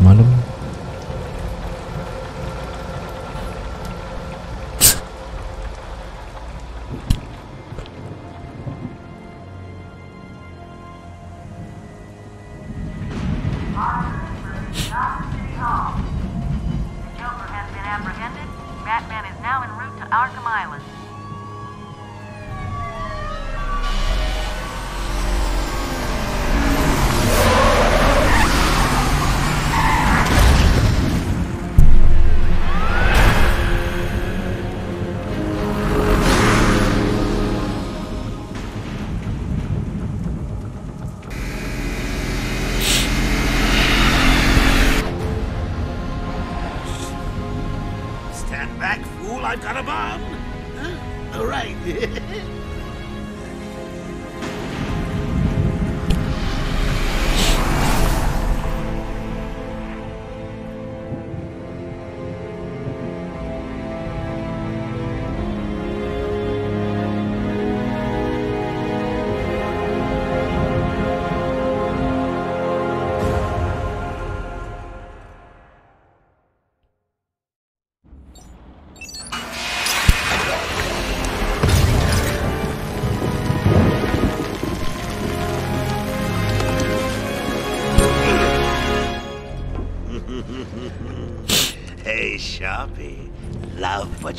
malam.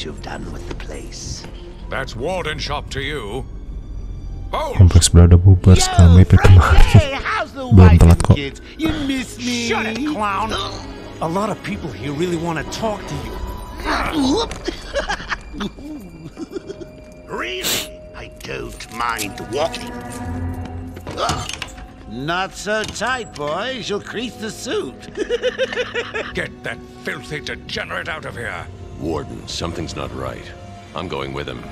What you've done with the place. That's Warden Sharp to you. Holmes! kompleks berada bubar setelah Maypay kemarin Hey, how's the Belum wife telat kok. kids? You miss me? Shut it, clown! A lot of people here really want to talk to you. really? I don't mind walking. Not so tight, boys. You'll crease the suit. Get that filthy degenerate out of here! Warden, something's not right. I'm going with him.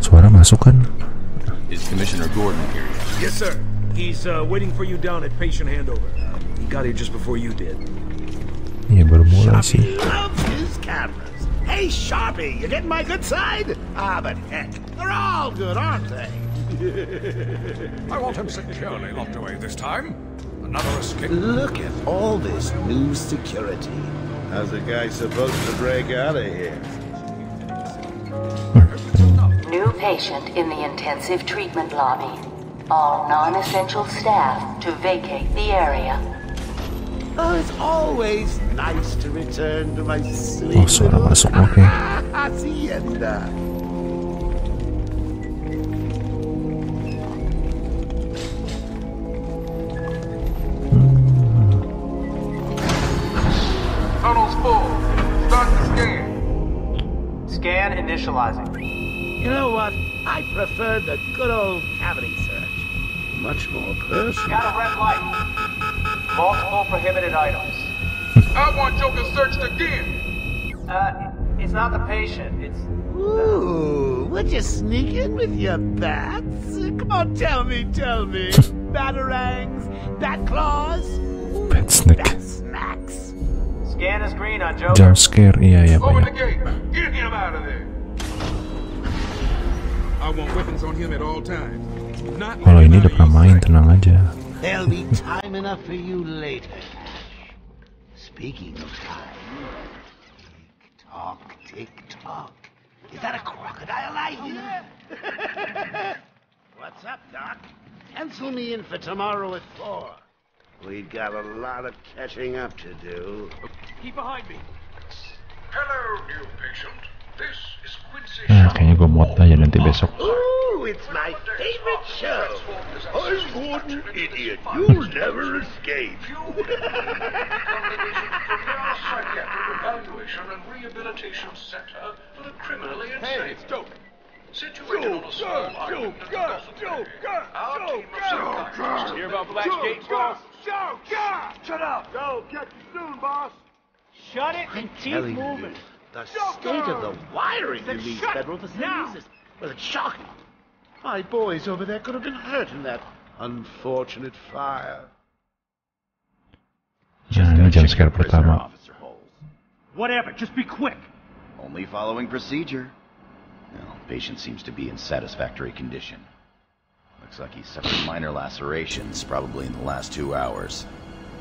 suara masuk kan Is Commissioner Gordon here yet? Yes, sir. He's uh, waiting for you down at patient handover. He got here just before you did. iya baru mulai sih Sharpie loves his cameras. Hey, Sharpie, you getting my good side? Ah, but heck, they're all good, aren't they? I want him securely locked away this time. Another escape. Look at all this new security. How's a guy supposed to break out of here? New patient in the intensive treatment lobby. All non-essential staff to vacate the area. Oh, it's always nice to return to my sweet oh suara little masuk oke hacienda. Initializing. You know what? I prefer the good old cavity search. Much more personal. Got a red light. Multiple prohibited items. I want Joker searched again. Uh, it's not the patient. It's Ooh, would you sneak in with your bats? Come on, tell me, tell me. Batarangs, bat claws, bad snack bat smacks. scan is green on Joker. jump scare iya ya Open the gate. Get him out of there. I want weapons on him at all times. Not kalau ini udah let him out of pernah your main tenang aja There'll be time enough for you later, Ash. Speaking of time, tick tock, tick tock. Is that a crocodile I hear? What's up, Doc? Pencil me in for tomorrow at four. We've got a lot of catching up to do. Keep behind me. Hello, new patient. This is Quincy nah kayaknya gue muat aja nanti besok Ooh, it's my favorite show. I'm Gordon Idiot. You'll hmm. never escape. Evaluation and Rehabilitation Center for the Criminally Insane. Joker. Situated on a small island in the Gulf of Our team of psychiatrists Hear about Black's Gate, boss? Shut up. Go, catch you soon, boss. Shut it and keep telling you, moving. The state of the wiring in these federal facilities now. is, well, it's shocking. My boys over there could have been hurt in that unfortunate fire. nah ini jump scare pertama Whatever, just be quick. Only following procedure. Well, Patient seems to be in satisfactory condition. Looks like he suffered minor lacerations, probably in the last two hours.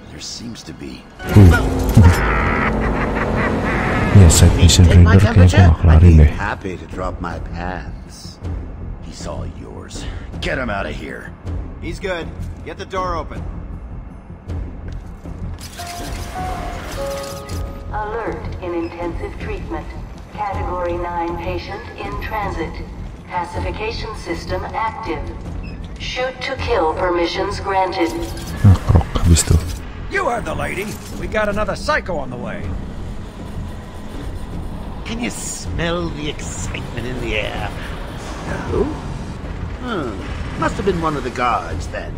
There seems to be. Iya, side mission Take my reader kayaknya temperature? gua nggak I'd kelarin be deh. happy to drop my pants. He's all yours. Get him out of here. He's good. Get the door open. Alert in intensive treatment. Category 9 patient in transit. Pacification system active. Shoot to kill permissions granted. Nah, krok. You heard the lady. We got another psycho on the way. Can you smell the excitement in the air? No? Hmm. Must have been one of the guards then.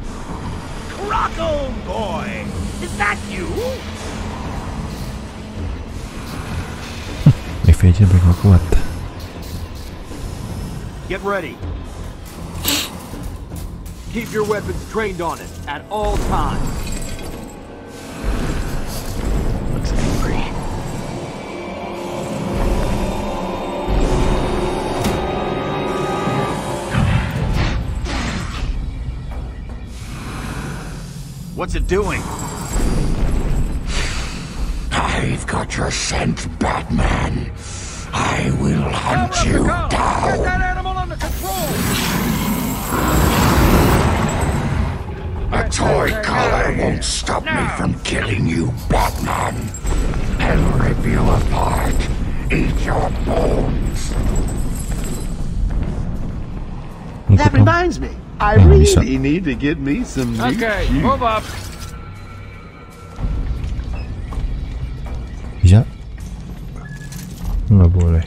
Rocco boy! Is that you? EV aja sampai nggak kuat. Get ready. Keep your weapons trained on it at all times. What's it doing? I've got your scent, Batman. I will hunt you down. Get that animal under control! A toy collar won't stop me from killing you, Batman. I'll rip you apart. Eat your bones. That reminds me. I Yeah, bisa. really need to get me some new Okay, shoes. move up. Bisa? Nggak boleh.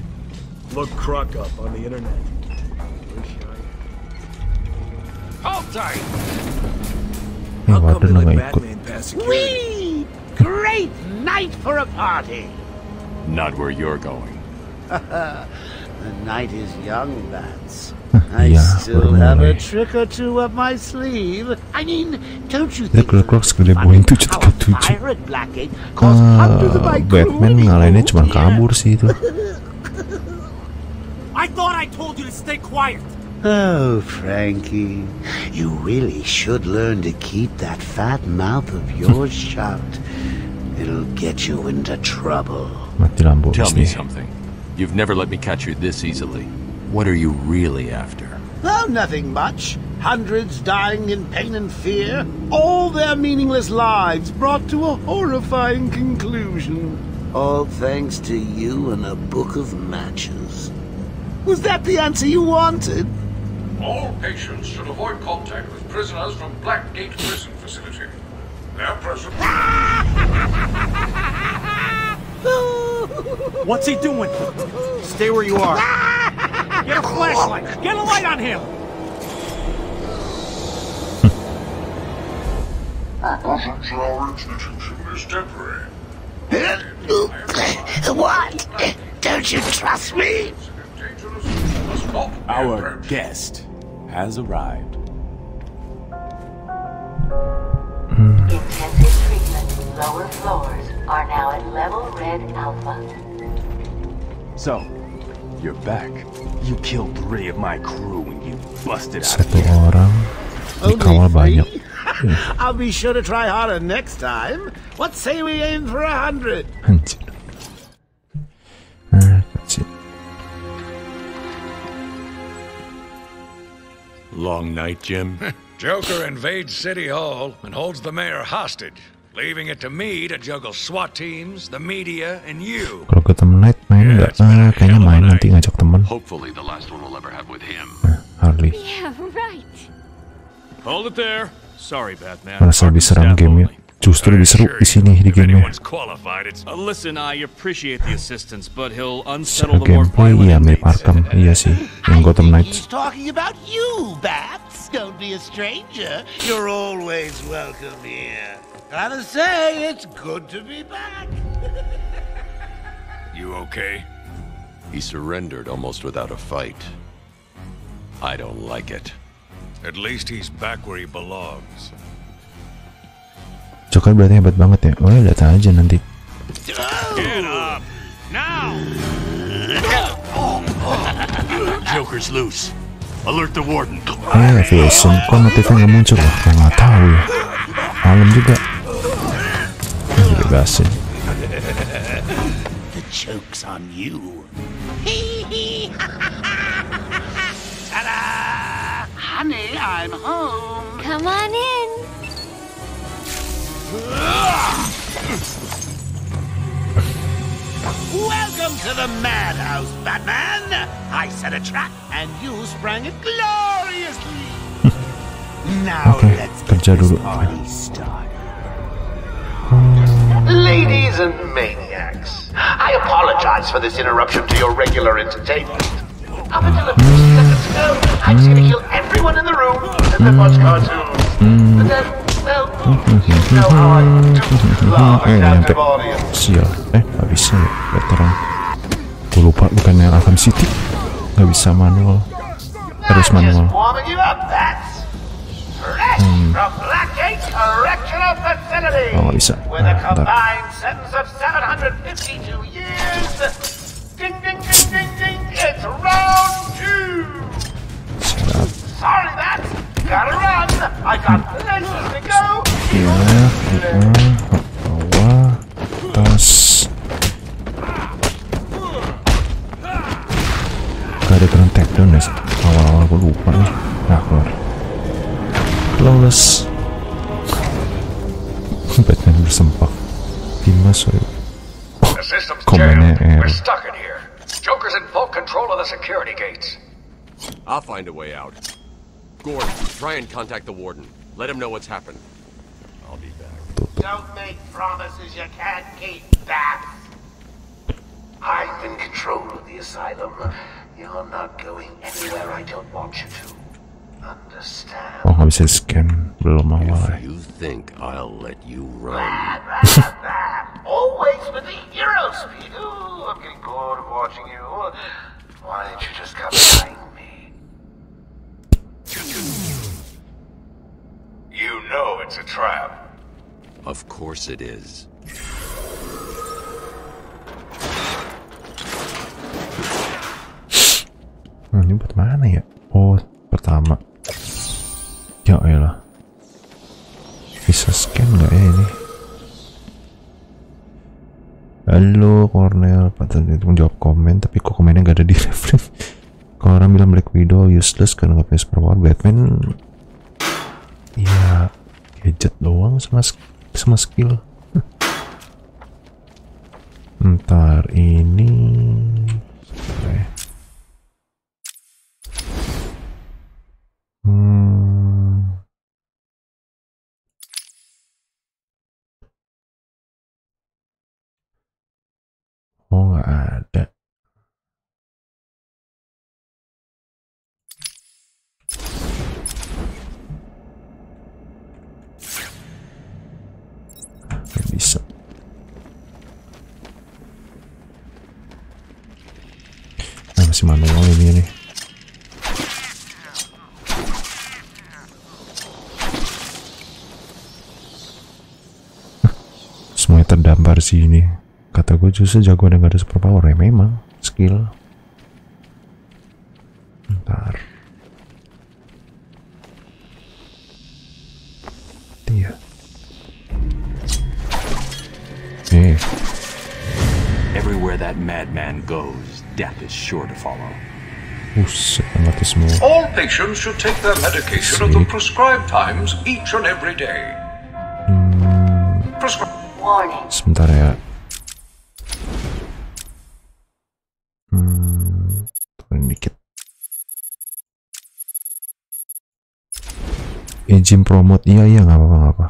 Look Croc up on the internet. Hold tight. Eh, How come Warden they let. Batman pass security? Whee! Great night for a party! Not where you're going. The night is young, Vance. I Iya, still baru have a trick or two up my sleeve. I mean, don't you think keluar keluar segede Boeing 737. fire at Blackgate caused hundreds of my Eh, Batman to be ngalahinnya cuma kabur sih itu. I thought I told you to stay quiet. Oh, Frankie, you really should learn to keep that fat mouth of yours shut. It'll get you into trouble. Mati lampu Tell me something. You've never let me catch you this easily. What are you really after? Oh, nothing much. Hundreds dying in pain and fear. All their meaningless lives brought to a horrifying conclusion. All thanks to you and a book of matches. Was that the answer you wanted? All patients should avoid contact with prisoners from Blackgate Prison Facility. Their presence. What's he doing? Stay where you are. Get a flashlight. Get a light on him. Our presence our institution is temporary. what? Don't you trust me? Dangerous must not be Our guest has arrived. Intensive treatment. Lower floors are now at level red alpha. So, you're back. You killed three of my crew and you busted out of Satu here. orang dikawal banyak. I'll be sure to try harder next time. What say we aim for a hundred? Anjir. Nah, kecil. Long night, Jim? Joker invades City Hall and holds the mayor hostage, leaving it to me to juggle SWAT teams, the media, and you. Kalau ke temen night main nggak? Ah, kayaknya main nanti ngajak temen. Hopefully the last one we'll ever have with him. Harley. Yeah, right. Hold it there. Sorry, Batman. Merasa lebih seram gamenya. Justru lebih seru di sini di gamenya. Uh, listen, I appreciate the assistance, but he'll unsettle the more gameplay violent iya mirip. Arkham. Iya sih. Yang Gotham He's Knights. talking about you, Bats. Don't be a stranger. You're always welcome here. Gotta say, it's good to be back. You okay? He surrendered almost without a fight. I don't like it. At least he's back where he belongs. Joker berarti hebat banget ya. Oh lihat aja nanti. Get up. Now. Joker's loose. Alert the warden. Eh, Wilson, kok notifnya nggak muncul ya? Kok nggak tahu ya. Malam juga. Eh, Bebasin. The joke's on you. Ta-da! Honey, I'm home. Come on in. Welcome to the madhouse, Batman. I set a trap, and you sprang it gloriously. now Oke, let's kerja dulu. party started. Ladies and maniacs, I apologize for this interruption to your regular entertainment. Up until a few seconds ago, I was going to kill everyone in the room and then watch cartoons. But then, well, you know how I do love Eh, nyampe. Sial. Eh, nggak bisa ya. Veteran. Gue lupa bukannya Arkham City. Nggak bisa manual. Harus manual. Hmm. Facility. Oh, nggak bisa. With a bentar. combined sentence of 752 years. Ding, ding, ding, ding, ding. It's round two. Siap. Sorry, Bats. Gotta run. I got places to go. Bawah, bawah, atas. Gak ada takedown ya awal-awal gue lupa nih nah keluar flawless Batman bersempak Dimas ayo The system's jammed. We're stuck in here. Joker's in full control of the security gates. I'll find a way out. Gordon, try and contact the warden. Let him know what's happened. I'll be back. Don't make promises you can't keep, Bats. I'm in control of the asylum. You're not going anywhere I don't want you to. Understand? oh nggak bisa scan belum awal ya You think I'll let you run? Always with the hero speed. Ooh, I'm getting bored of watching you. Why don't you just come behind me? You know it's a trap. Of course it is. Hmm, ini buat mana ya oh pertama ya elah. Bisa scan nggak ya ini? Halo Cornel. Itu menjawab komen tapi kok komennya nggak ada di reference? Kalau orang bilang Black Widow useless karena nggak punya superpower Batman ya gadget doang sama sama skill. Ntar ini Oke. Hmm. Oh, nggak ada. Nggak bisa. Nah, masih manual ini nih. semuanya terdampar sih ini kata gue justru jago dan gak ada superpower ya memang. Skill madman goes, death is sure to follow. buset mati semua All patients should take their medication at the prescribed times each and every day. Prescri- Warning. sebentar ya hmm turun dikit izin promote iya iya nggak apa-apa nggak apa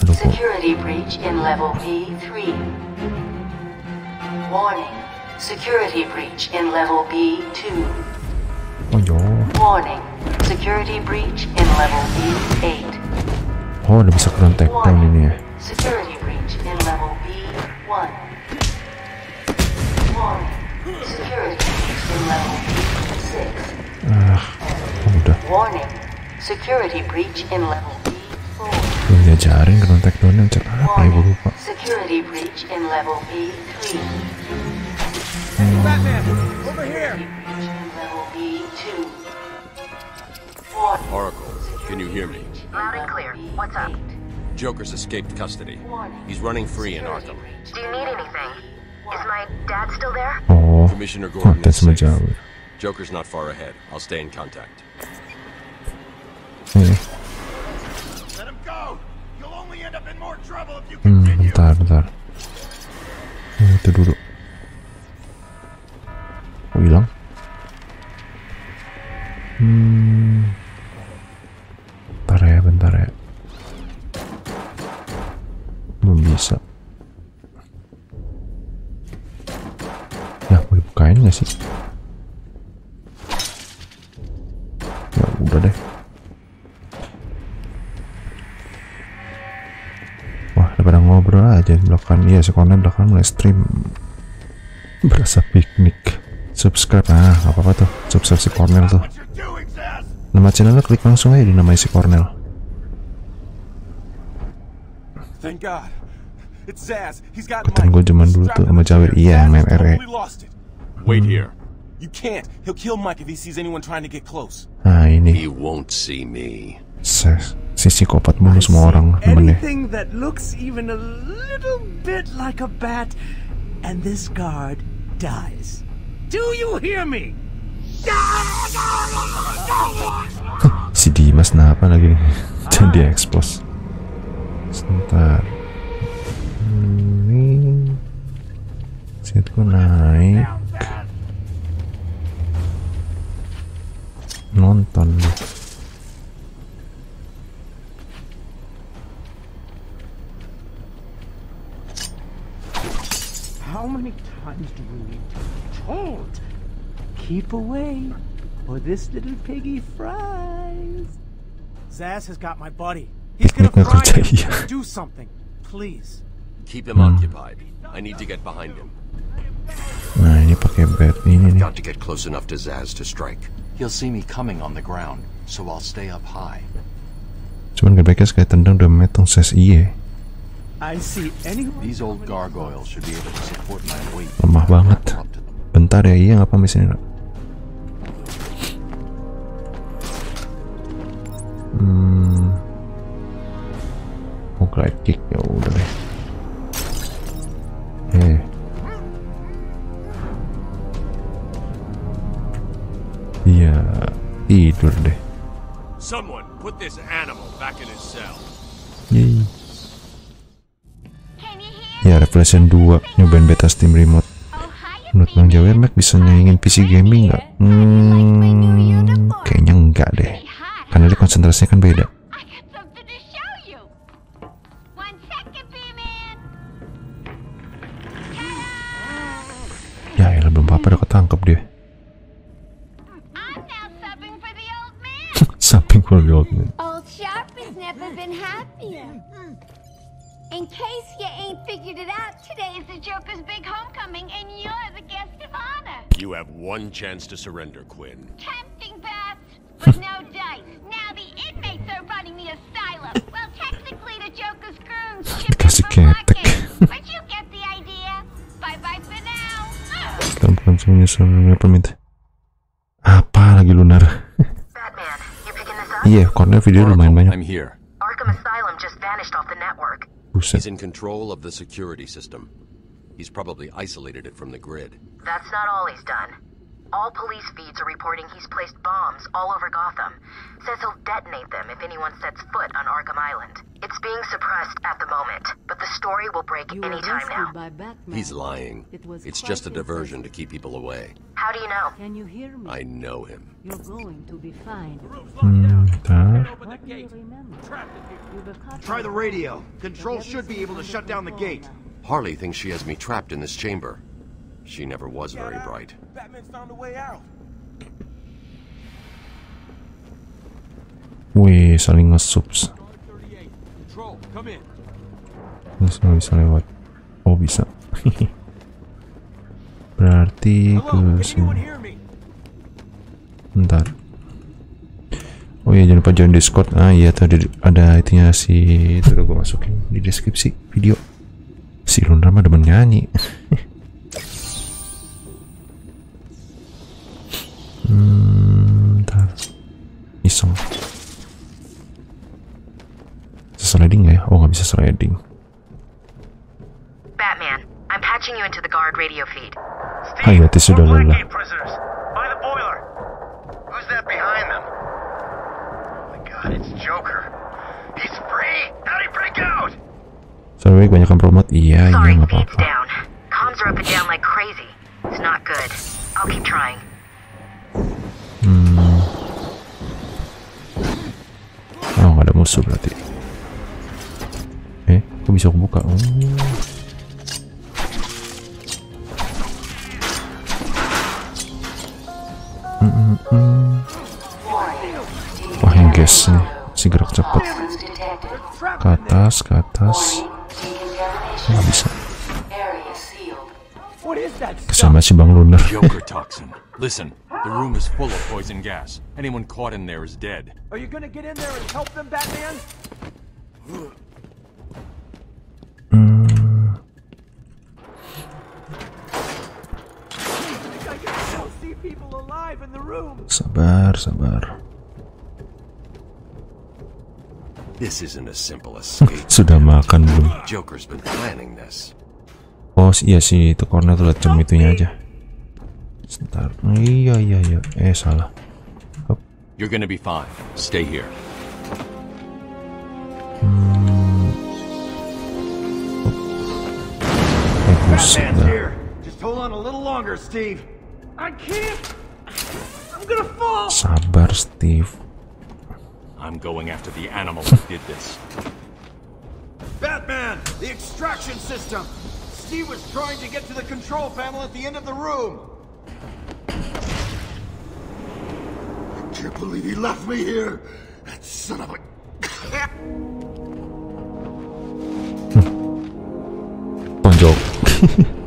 Security breach in level B3. Warning. Security breach in level B2. oh yo Warning. Security breach in level B8. oh udah bisa keren takedown ini ya Security breach in level B1. Warning. Security breach in level B6. ah udah Warning. Security breach in level B4. Belum diajarin keren takedownnya cek apa ya gue lupa Security breach in level B3. Batman, over here. Oracle, can you hear me? Loud and clear. What's up? Joker's escaped custody. He's running free in Arkham. Do you need anything? Is my dad still there? Oh, Commissioner Gordon konten is safe. semajauh. Joker's not far ahead. I'll stay in contact. Ini. Hmm, bentar, bentar. Yang itu dulu. Oh, hilang. Hmm. Bentar ya, bentar ya. Belum bisa. Ya, mau dibukain nggak sih? Ya udah deh. Daripada ngobrol aja di belakang. Iya, si Conan belakang mulai stream. Berasa piknik. Subscribe. Ah, nggak apa-apa tuh. Subscribe si Cornel tuh. Nama channelnya klik langsung aja di nama si Cornel. Thank God. It's Zaz. He's got Ikutan gue zaman dulu tuh sama Jawir. Iya, yang main RE. Wait here. You can't. He'll kill Mike if he sees anyone trying to get close. Nah, ini. He won't see me. Se- Si psikopat mulu semua orang temennya. Anything that looks even a little bit like a bat, and this guard dies. Do you hear me? si Dimas kenapa lagi nih? Jadi expose. Sebentar. Ini setku naik. Nonton nih. Many times do we need to be told? Keep away, or this little piggy fries. Zsasz has got my buddy. He's gonna Piknik nggak fry him. Do something, please. Keep him hmm. occupied. I need to get behind him. Nah, ini pakai bed ini nih. Got to get close enough to Zsasz to strike. He'll see me coming on the ground, so I'll stay up high. Cuman gak baiknya sekali tendang udah metong ses iye. Lemah banget. Bentar ya, iya ngapa di sini? Nak? Hmm. Oh, glide kick ya udah deh. Eh. Iya, tidur deh. Someone put this animal back in his cell. Yeay. Ya, Revelation 2 nyobain beta Steam Remote. Menurut Bang Jawer, Mac bisa nyaingin PC gaming nggak? Hmm, kayaknya enggak deh. Karena dia konsentrasinya kan beda. Ya, ya belum apa-apa udah ketangkep dia. Something for the old man. Old Sharp has never been happier. In case you ain't figured it out, today is the Joker's big homecoming, and you're the guest of honor. You have one chance to surrender, Quinn. Tempting, Beth, but no dice. Now the inmates are running the asylum. Well, technically, the Joker's goons chip in Dikasih for ketek. but you get the idea. Bye-bye for now. Pelan-pelan semuanya semuanya perminta. Apa lagi lunar? Iya, Cornel video lumayan banyak. I'm here. Arkham Asylum just vanished off the network. Buset. He's in control of the security system. He's probably isolated it from the grid. That's not all he's done. All police feeds are reporting he's placed bombs all over Gotham. Says he'll detonate them if anyone sets foot on Arkham Island. It's being suppressed at the moment, but the story will break anytime now. He's lying. It's just a diversion to keep people away. How do you know? Can you hear me? I know him. You're going to be fine. Hmm, bentar. What do you remember? You were caught Try the radio. Control should be able to shut down the gate. Harley thinks she has me trapped in this chamber. She never was very bright. Batman's found a way out. Wih, saling nge-subs. Control, come in. Ini semua bisa lewat. Berarti ke sini. Bentar. Oh iya, jangan lupa join Discord. Ah iya, tadi ada itunya si itu udah gue masukin di deskripsi video. Si Lunar mah demen nyanyi. hmm. iseng bisa sliding nggak ya oh nggak bisa sliding Batman, I'm patching you into the guard radio feed. Hayati lelah. Sorry, banyak kompromat. Iya, iya, nggak apa-apa. Hmm. Oh, nggak ada musuh berarti. Eh, kok bisa buka? Oh. Mm. Wah, yang gas nih. Si gerak cepet. Ke atas, ke atas. Nggak bisa. Kesama si Bang Lunar. Listen, the room is full of poison gas. Anyone caught in there is dead. Are you gonna get in there and help them, Batman? Sabar, sabar. This isn't as simple escape. Sudah makan belum? Joker's been planning this. Oh iya sih itu corner tuh jam itunya aja. Sebentar. Iya iya iya. Eh salah. You're gonna be fine. Stay here. Eh buset Batman's dah. here. Just hold on a little longer, Steve. I can't. I'm gonna fall. Sabar Steve. I'm going after the animal who did this. Batman, the extraction system. Steve was trying to get to the control panel at the end of the room. I can't believe he left me here. That son of a. Tonjok.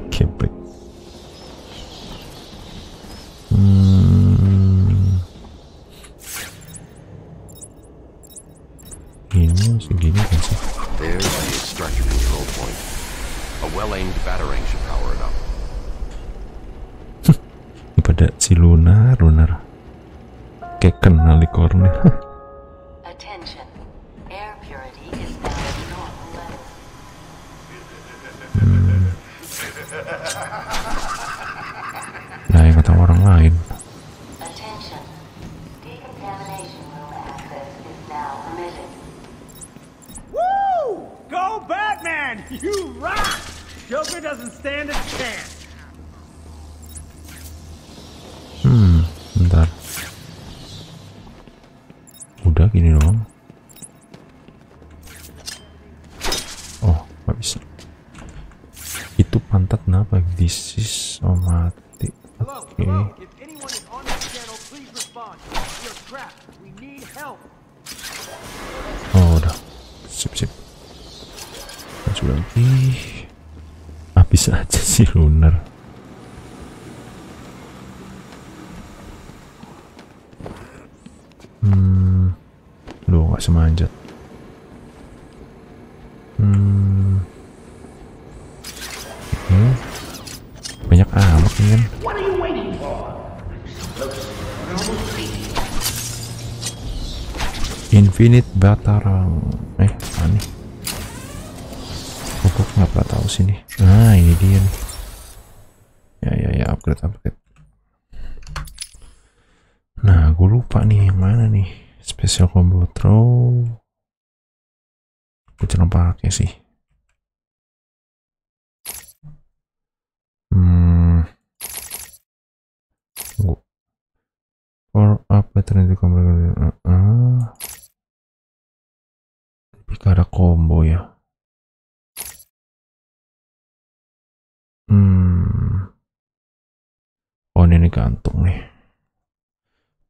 Gantung nih.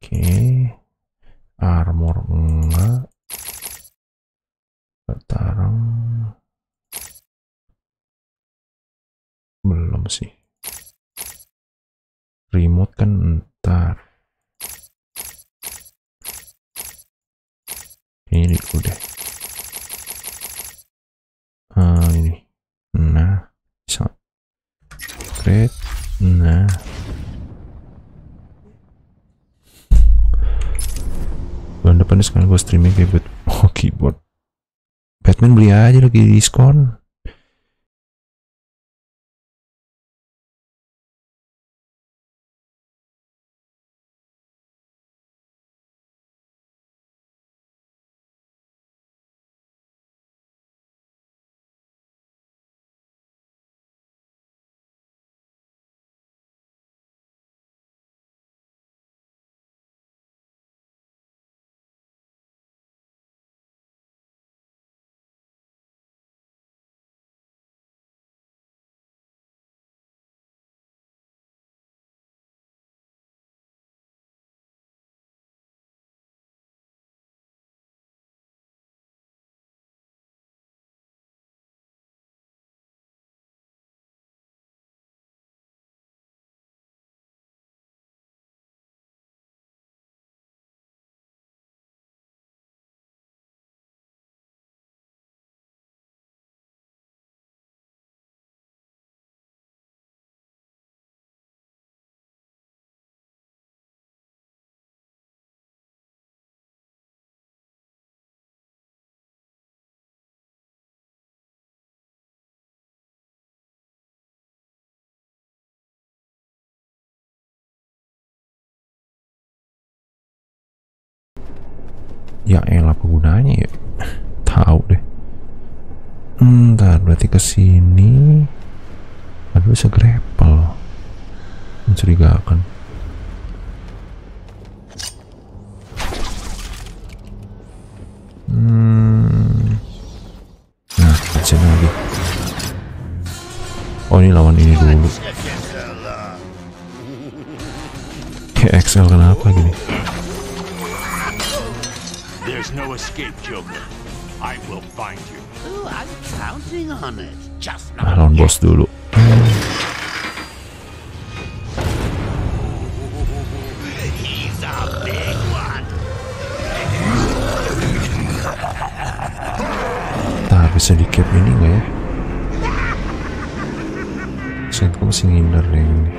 Oke. Armor enggak. Batarang. Belum sih. Remote kan ntar. Sekarang gue streaming kayak buat oh keyboard. Batman beli aja lagi diskon ya elah penggunanya ya? Tahu deh. Ntar berarti ke sini. Aduh grapple. Mencurigakan. Hmm. nah action lagi. Oh ini lawan ini dulu. XL kenapa gini There's no escape, Joker. I will find you. Oh, I'm counting on it. Just nah, lawan bos dulu He's a big one. Nah, bisa di cap ini nggak ya? Saya kok masih ngindar yang ini.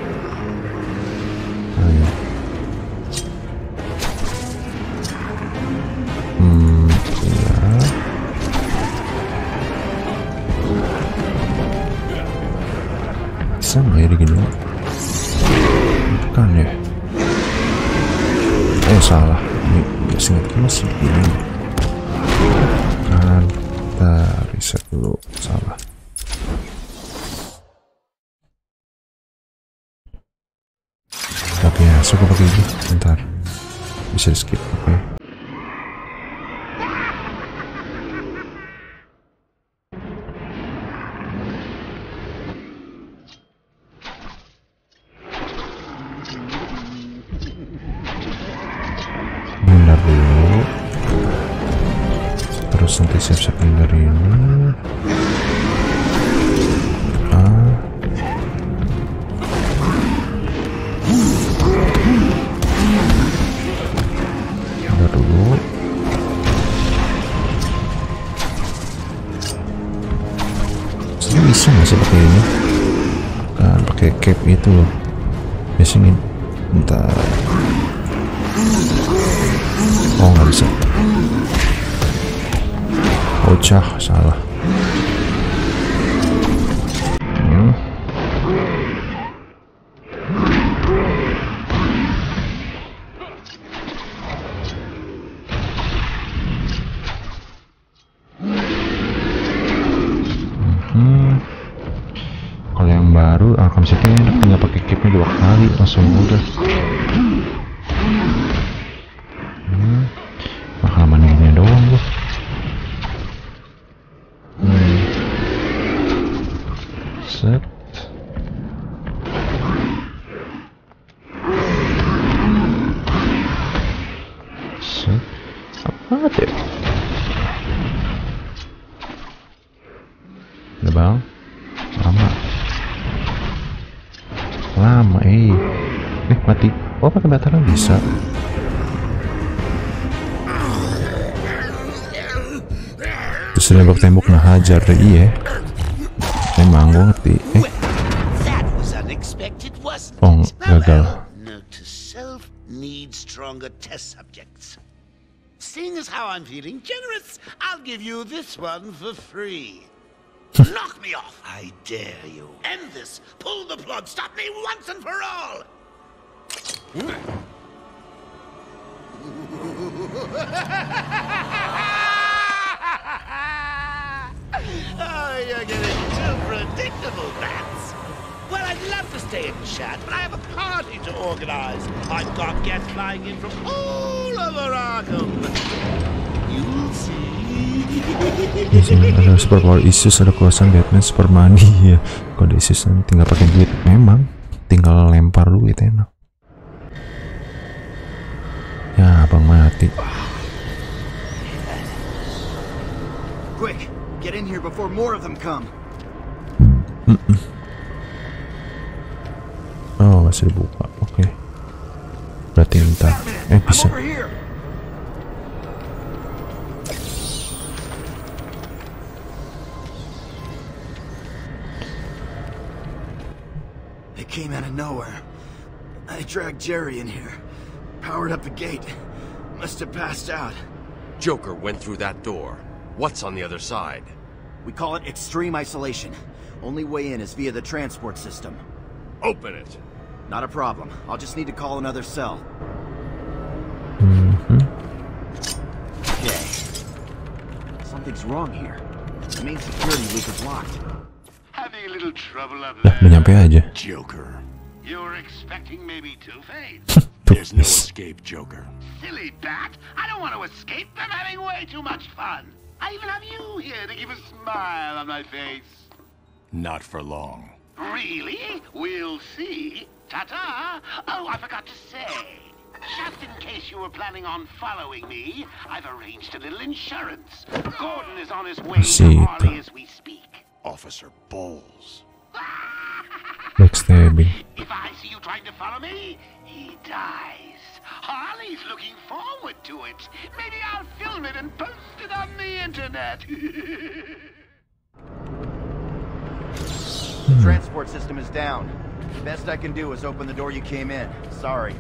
Dulu salah. Tapi ya suka pakai ini bentar. Bisa di skip oke dulu. Terus nanti siap-siap dari ini bisa nggak sih pakai ini? Kan pakai cap itu loh. Biasanya bentar. Oh nggak bisa. Ocah, salah. Tembok-tembok deh iya. Emang gue ngerti. Eh, That was unexpected, wasn't oh it? gagal. Note to self, need stronger test subjects. seeing as how I'm feeling generous, I'll give you this one for free. Knock me off, I dare you. End this. Pull the plug. Stop me once and for all. oh, you're getting too predictable, Bats. Well, I'd love to stay and chat, but I have a party to organize. I've got guests flying in from all over Arkham. You'll see. Di sini ada super power issues, ada kekuasaan Batman super money ya. Kalau ada issues tinggal pakai duit, memang tinggal lempar duit enak. Ya, abang mati. Get in here before more of them come. Mm-mm. Oh, masih dibuka. Oke. Berarti entar. Eh, bisa. Over here. It came out of nowhere. I dragged Jerry in here, powered up the gate. Must have passed out. Joker went through that door. What's on the other side? We call it extreme isolation. Only way in is via the transport system. Open it. Not a problem. I'll just need to call another cell. Okay. Something's wrong here. The main security loop is locked. Having a little trouble up Dah, udah nyampe. Joker. You were expecting maybe Two-Face? There's no escape, Joker. Silly bat! I don't want to escape. I'm having way too much fun. I even have you here to give a smile on my face. Not for long. Really? We'll see. Ta-ta! Oh, I forgot to say. Just in case you were planning on following me, I've arranged a little insurance. Gordon is on his way to Sip. Harley as we speak. Officer Bowles. Next Backstabbing. If I see you trying to follow me, he dies. Harley's looking forward to it. Maybe I'll film it and post it on the internet. The transport system is down. The best I can do is open the door you came in. Sorry.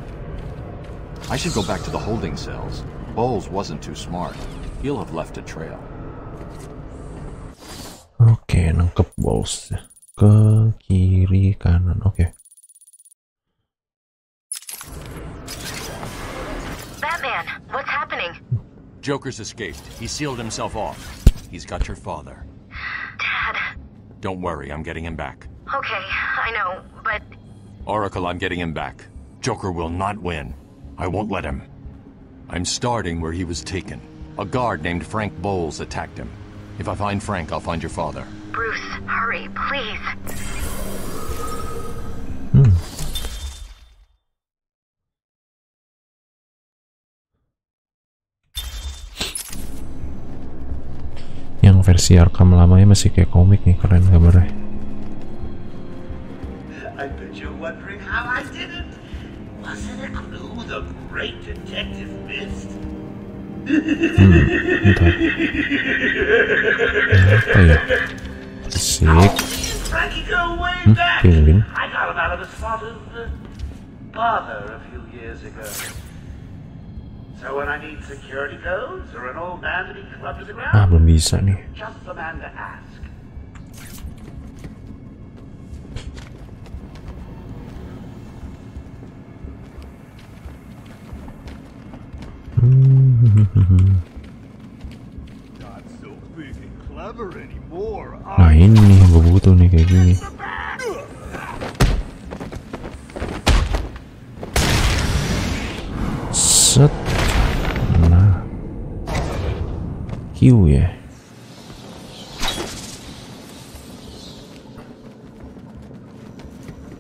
I should go back to the holding cells. Bowles wasn't too smart. He'll have left a trail. Oke, nangkep balls. Ke kiri kanan. Oke. Batman, what's happening? Joker's escaped. He sealed himself off. He's got your father. Dad. Don't worry, I'm getting him back. Okay, I know, but Oracle, I'm getting him back. Joker will not win. I won't let him. I'm starting where he was taken. A guard named Frank Bowles attacked him. If I find Frank, I'll find your father. Bruce, hurry, please. Yang versi Arkham lamanya masih kayak komik nih, keren gambarnya. I bet you're wondering how I did it. Was it a clue the great detective missed? Apa ya? Way Hmm, back. penguin. I got him out of a spot of bother a few years ago. So when I need security codes or an old man to be clubbed to the ground, Ah, belum bisa nih. just the man to ask. Not so big and clever anymore. Nah ini nih yang gue butuh nih kayak gini. Set. Q ya.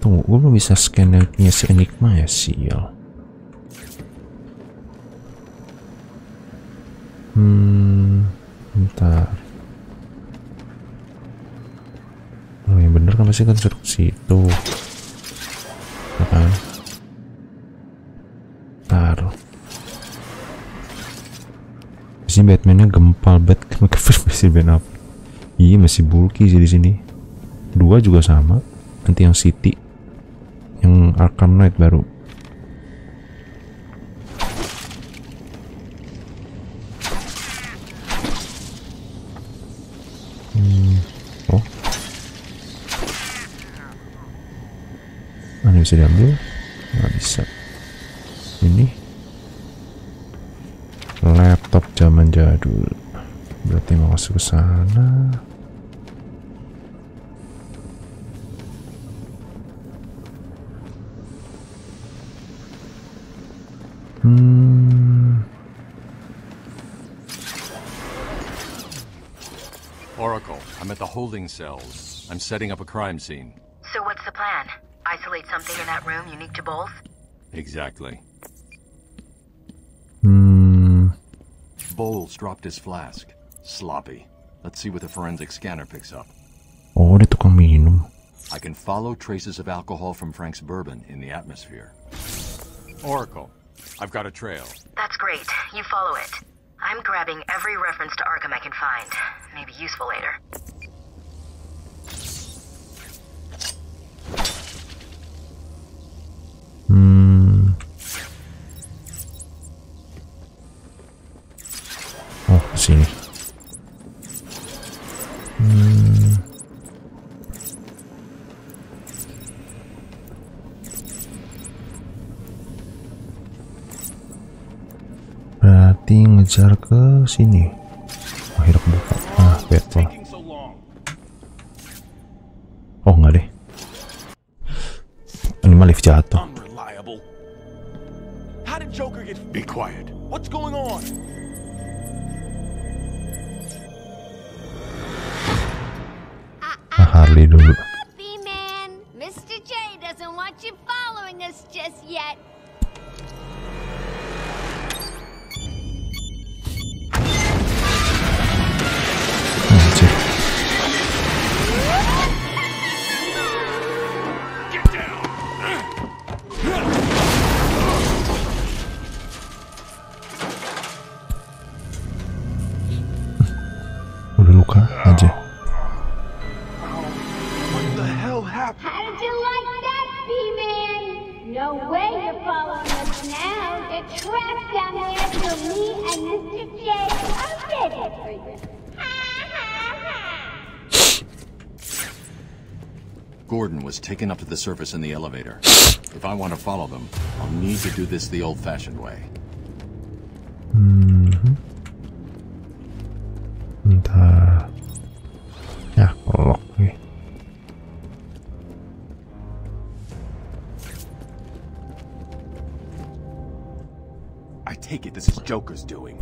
Tunggu, gue belum bisa scan yang punya si Enigma ya, sial. Hmm, bentar. Oh, yang bener kan pasti kan suruh sini Batmannya gempal bat masih Batman apa? Iya masih bulky sih di sini. Dua juga sama. Nanti yang City. Yang Arkham Knight baru. Hmm. oh. Ah, ini bisa diambil? Nggak bisa. Ini? Zaman jadul berarti mau masuk ke sana hmm Oracle, I'm at the holding cells. I'm setting up a crime scene. So what's the plan? Isolate something in that room unique to both? Exactly. Bowles dropped his flask. Sloppy. Let's see what the forensic scanner picks up. dia tukang minum I can follow traces of alcohol from Frank's bourbon in the atmosphere. Oracle, I've got a trail. That's great. You follow it. I'm grabbing every reference to Arkham I can find. Maybe useful later. Sini akhirnya kebuka ah petrol oh enggak deh ini mah lift jatuh Unreliable. How did Joker get... Be quiet. What's going on? Ah, Harley dulu taken up to the surface in the elevator. If I want to follow them, I'll need to do this the old-fashioned way. Mhm. Entah. Ya, lock nih. I take it this is Joker's doing.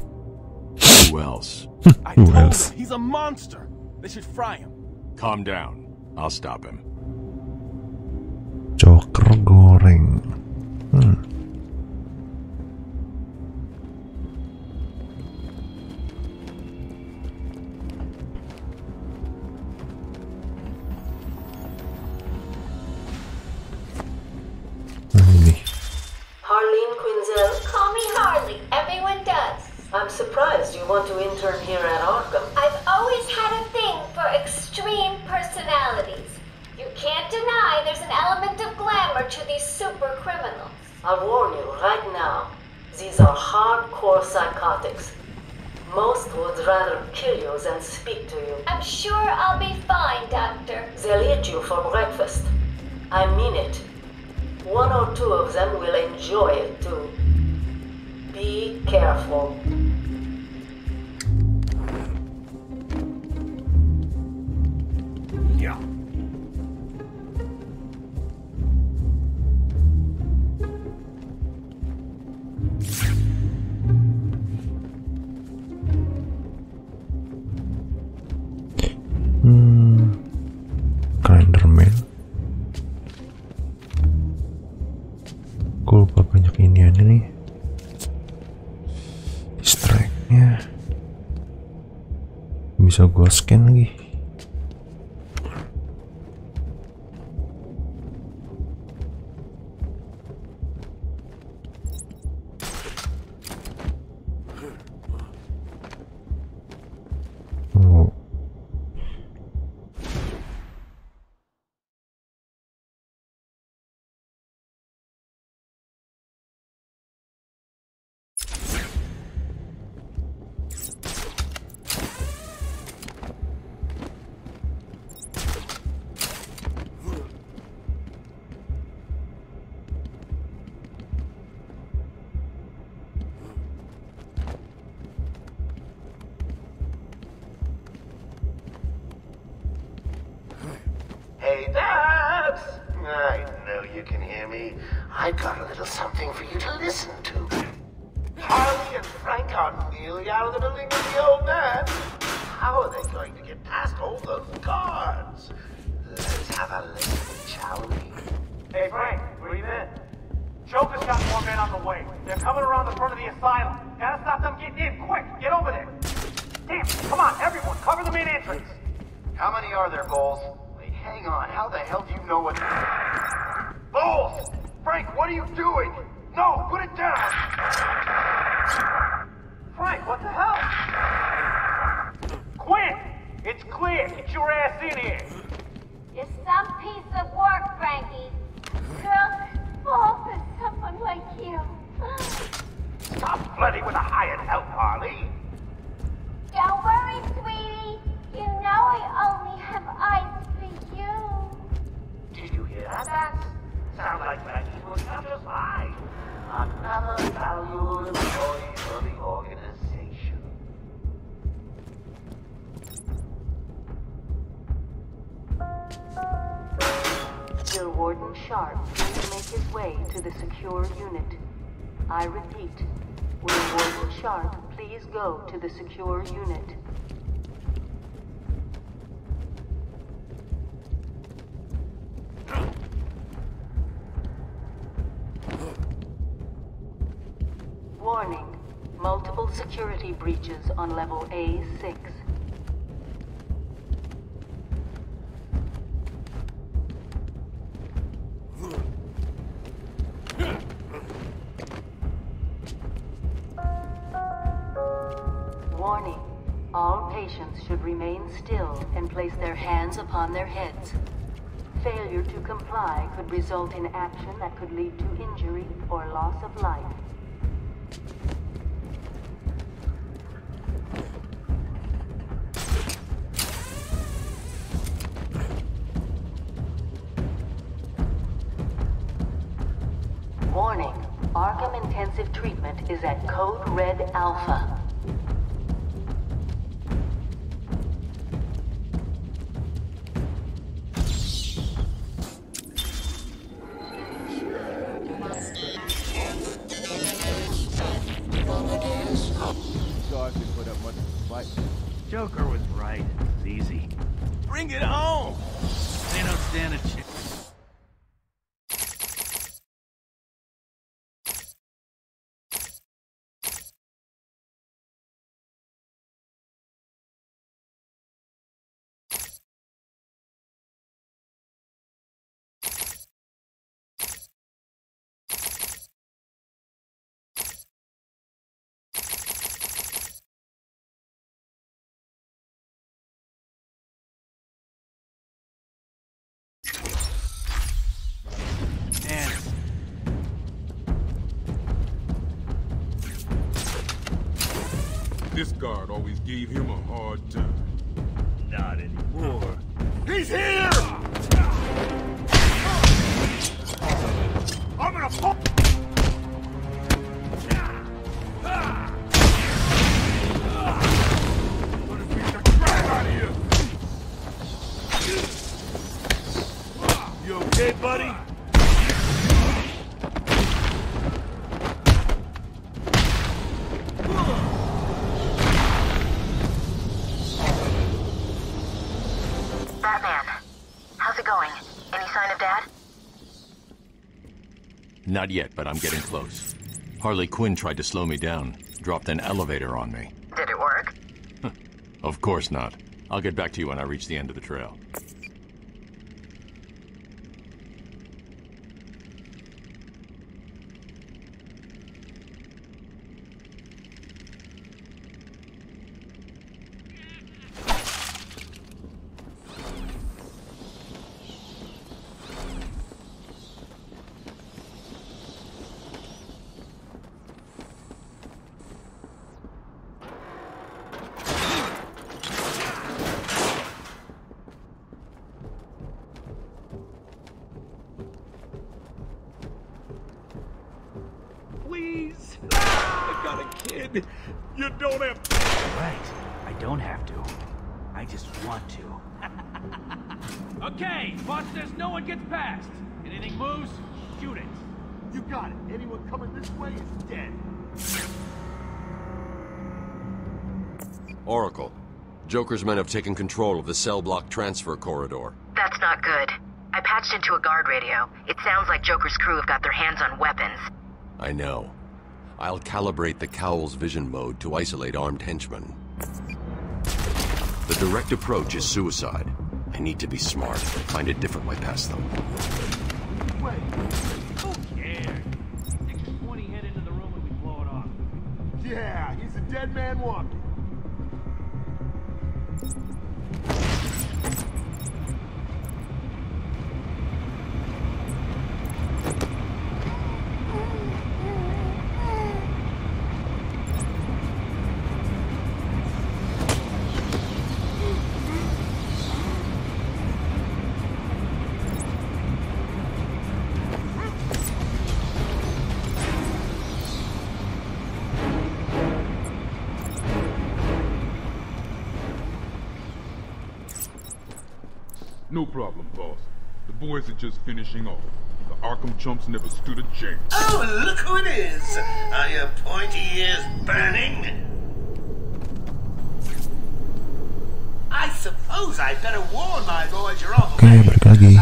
Who else? I Who told else? you, he's a monster. They should fry him. Calm down. I'll stop him. Cokro goreng. double scan lagi. You can hear me. I've got a little something for you to listen to. Harley and Frank are nearly out of the building with the old man. How are they the unit? Hands upon their heads. Failure to comply could result in action that could lead to injury or loss of life. Warning, Arkham Intensive Treatment is at Code Red Alpha. Put up much of a fight. Joker was right. It's easy. Bring it home! They don't stand a chance. This guard always gave him a hard time. not anymore. He's here! I'm gonna Not yet, but I'm getting close. Harley Quinn tried to slow me down, dropped an elevator on me. Did it work? Of course not. I'll get back to you when I reach the end of the trail. Joker's men have taken control of the cell block transfer corridor. That's not good. I patched into a guard radio. It sounds like Joker's crew have got their hands on weapons. I know. I'll calibrate the Cowl's vision mode to isolate armed henchmen. The direct approach is suicide. I need to be smart, find a different way past them. Wait. Who cares? Take your pointy head into the room and we blow it off. Yeah, he's a dead man walking. Thank you. No problem, boss. The boys are just finishing off. The Arkham chumps never stood a chance. Oh, look who it is! Are your pointy ears burning? I suppose I'd better warn my boys you're on the Oke, way. balik lagi.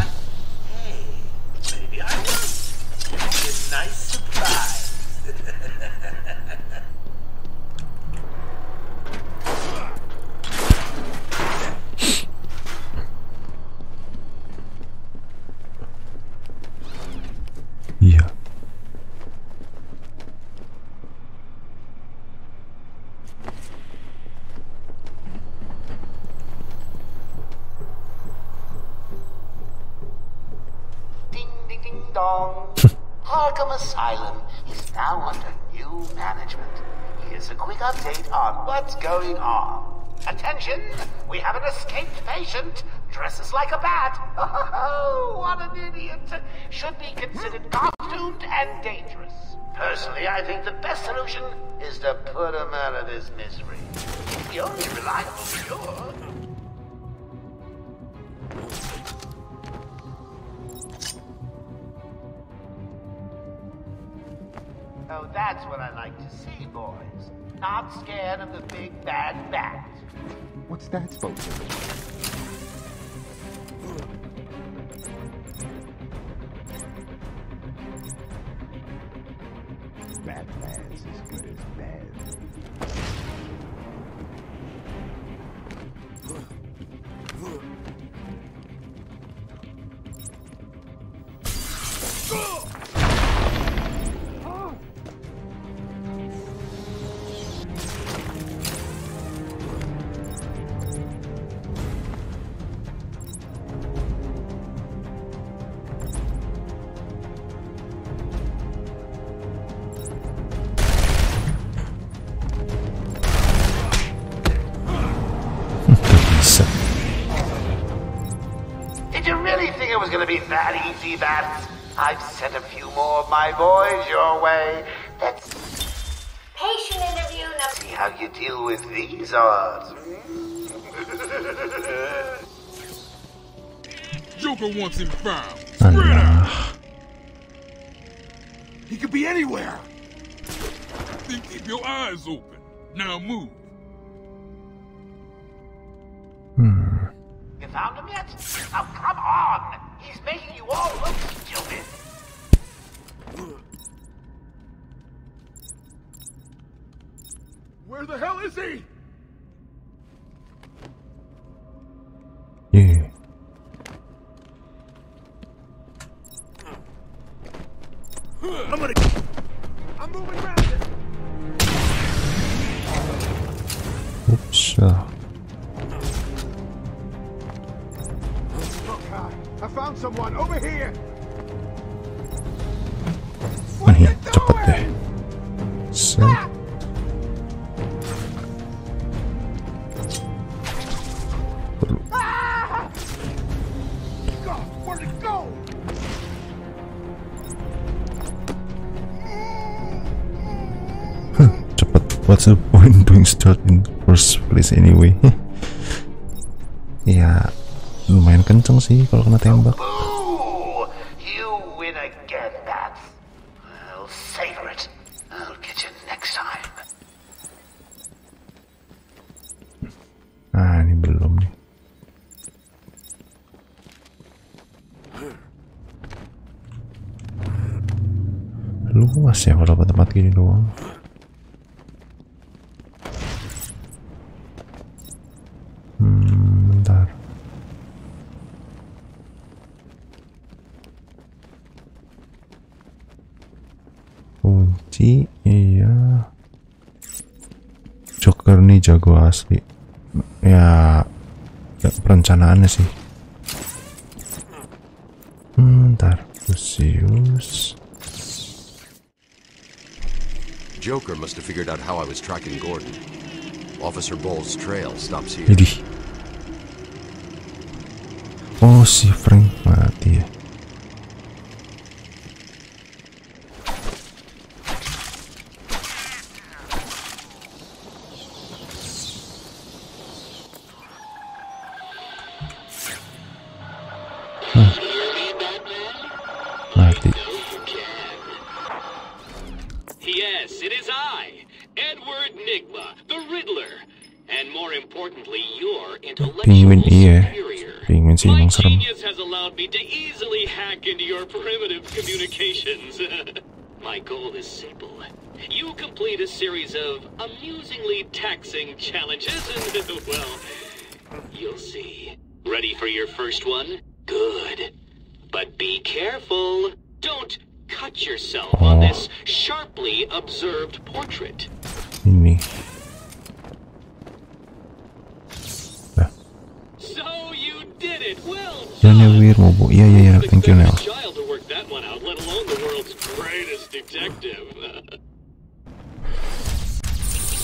Maybe I will. It'll be a nice surprise. Iya. Ding, ding, ding, dong. Arkham Asylum is now under new management. Here's a quick update on what's going on. Attention! We have an escaped patient. Dresses like a bat. Oh, what an idiot. Should be considered costumed and dangerous. Personally, I think the best solution is to put him out of his misery. The only reliable cure. Oh, that's what I like to see, boys. Not scared of the big bad bat. What's that supposed to be? Batman's as good as bad. Bisa. My boys your way. Let's Patient interview number. see how you deal with these odds. Joker wants him found. Alah. He could be anywhere. Then keep your eyes open. Now move. Hmm. You found him yet? Oh, come on! He's making you all look Where the hell is he? Anyway? ya, lumayan kenceng sih kalau kena tembak. Jago asli ya, ya perencanaannya sih hmm, bentar Lucius Joker must have figured out how I was tracking Gordon. Officer Bowles' trail stops here. Jadi. Oh si Frank mati ya. Superior. Penguin sih emang. Genius has allowed me to easily hack into your primitive communications. My goal is simple. You complete a series of amusingly taxing challenges, and, well, you'll see. Ready for your first one? Good. But be careful. Don't cut yourself on this sharply observed portrait. Ini. So you did it. Well Jangan ya Wir mau bu. Iya iya iya. Thank you Nel. child to work that one out, let alone the world's greatest detective.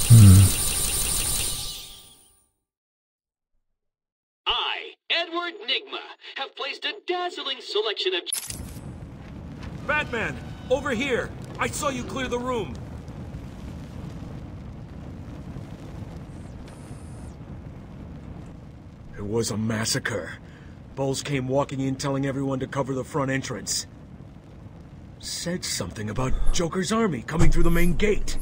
Hmm. I, Edward Nigma, have placed a dazzling selection of Batman, over here. I saw you clear the room. Was a massacre. Bowles came walking in telling everyone to cover the front entrance. Said something about Joker's army coming through the main gate.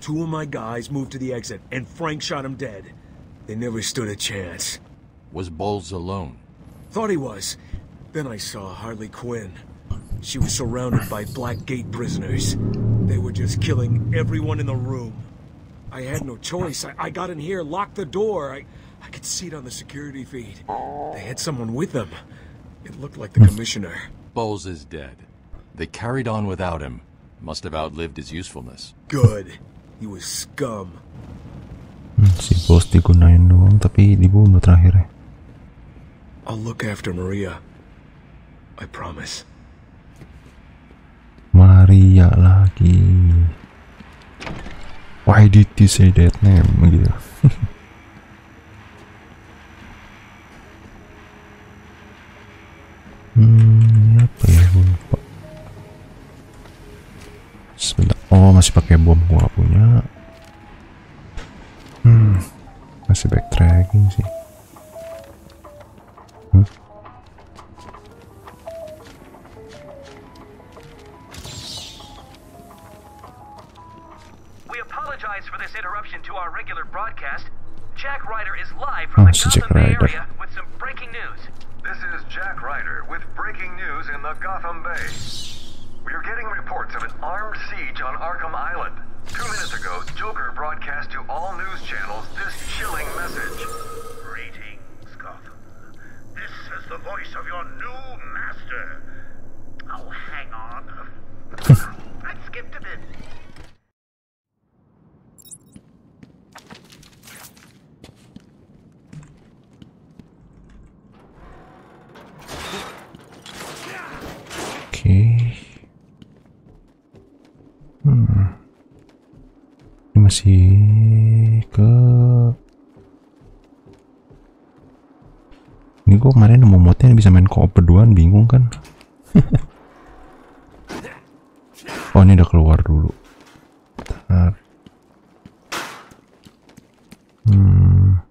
Two of my guys moved to the exit, and Frank shot him dead. They never stood a chance. Was Bowles alone? Thought he was. Then I saw Harley Quinn. She was surrounded by Black Gate prisoners. They were just killing everyone in the room. I had no choice. I, I got in here, locked the door. I, I could see it on the security feed. They had someone with them. It looked like the commissioner. Bowles is dead. They carried on without him. Must have outlived his usefulness. Good. He was scum. Si bos digunain doang tapi dibunuh terakhir. I'll look after Maria. I promise. Maria lagi. Why did you say that name? Gitu. Hmm, apa ya? Lupa. Sebentar. Oh, masih pakai bom gua punya. Hmm, masih backtracking sih. Hmm? We apologize for this interruption to our regular broadcast. Jack Ryder is live from Oh, the si Jack Gotham Ryder. area is Jack Ryder with breaking news in the Gotham Bay. We are getting reports of an armed siege on Arkham Island. Two minutes ago, Joker broadcast to all news channels this chilling message. Greetings, Gotham. This is the voice of your new master. Oh, hang on. I skipped a bit. Masih ke Ini gue kemarin nemu modnya bisa main co-op berduaan bingung kan Oh ini udah keluar dulu Bentar. Hmm.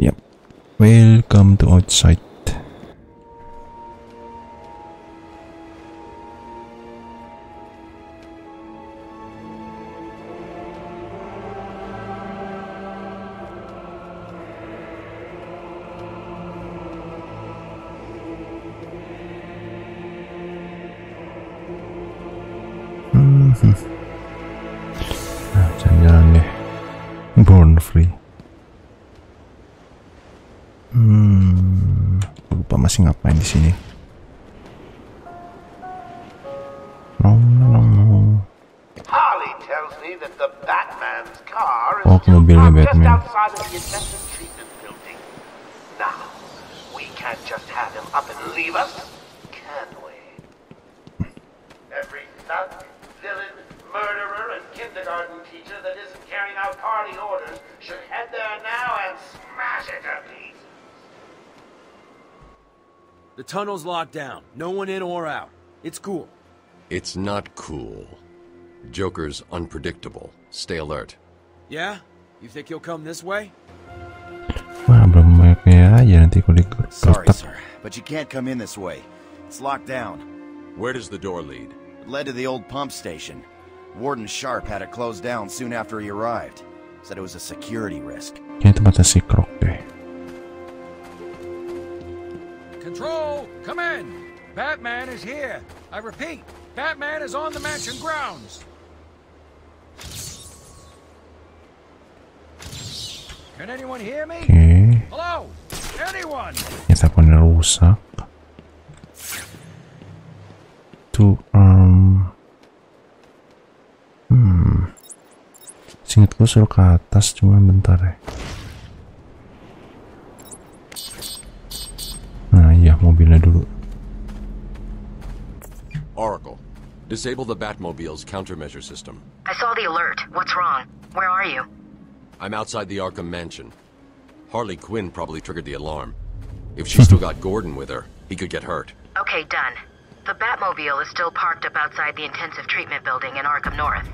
Yep. Welcome to outside. The tunnel's locked down. No one in or out. It's cool. It's not cool. Joker's unpredictable. Stay alert. Yeah? You think he'll come this way? Wah, belum banyaknya aja nanti kalau di Sorry, sir, but you can't come in this way. It's locked down. Where does the door lead? It led to the old pump station. Warden Sharp had it closed down soon after he arrived. Said it was a security risk. Ini tempatnya si Croc deh. Control, come in. Batman is here. I repeat, Batman is on the mansion grounds. Can anyone hear me? Oke. Hello? Anyone? Tuh, um, hmm, singkatku suruh ke atas, cuma bentar ya. Nah, iya mobilnya dulu. Oracle. Disable the Batmobile's countermeasure system. I saw the alert. What's wrong? Where are you? I'm outside the Arkham Mansion. Harley Quinn probably triggered the alarm. If she still got Gordon with her, he could get hurt. Okay, done. The Batmobile is still parked up outside the intensive treatment building in Arkham North.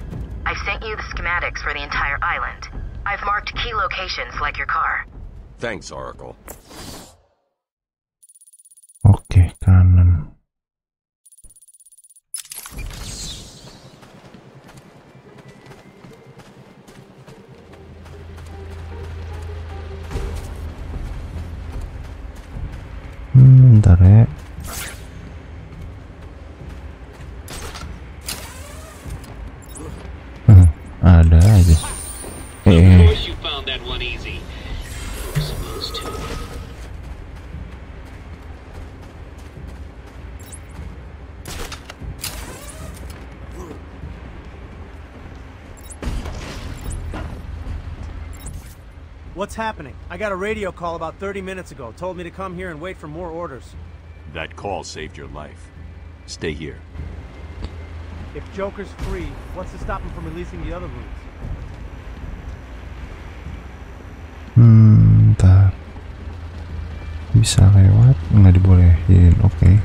I've sent you the schematics for the entire island. I've marked key locations like your car. Thanks, Oracle. Kanan. Happening? I got a radio call about 30 minutes ago. Told me to come here and wait for more orders. That call saved your life. Stay here. If Joker's free, what's to stop him from releasing the other roots? Hmm, bentar. Bisa lewat, nggak dibolehin. Oke.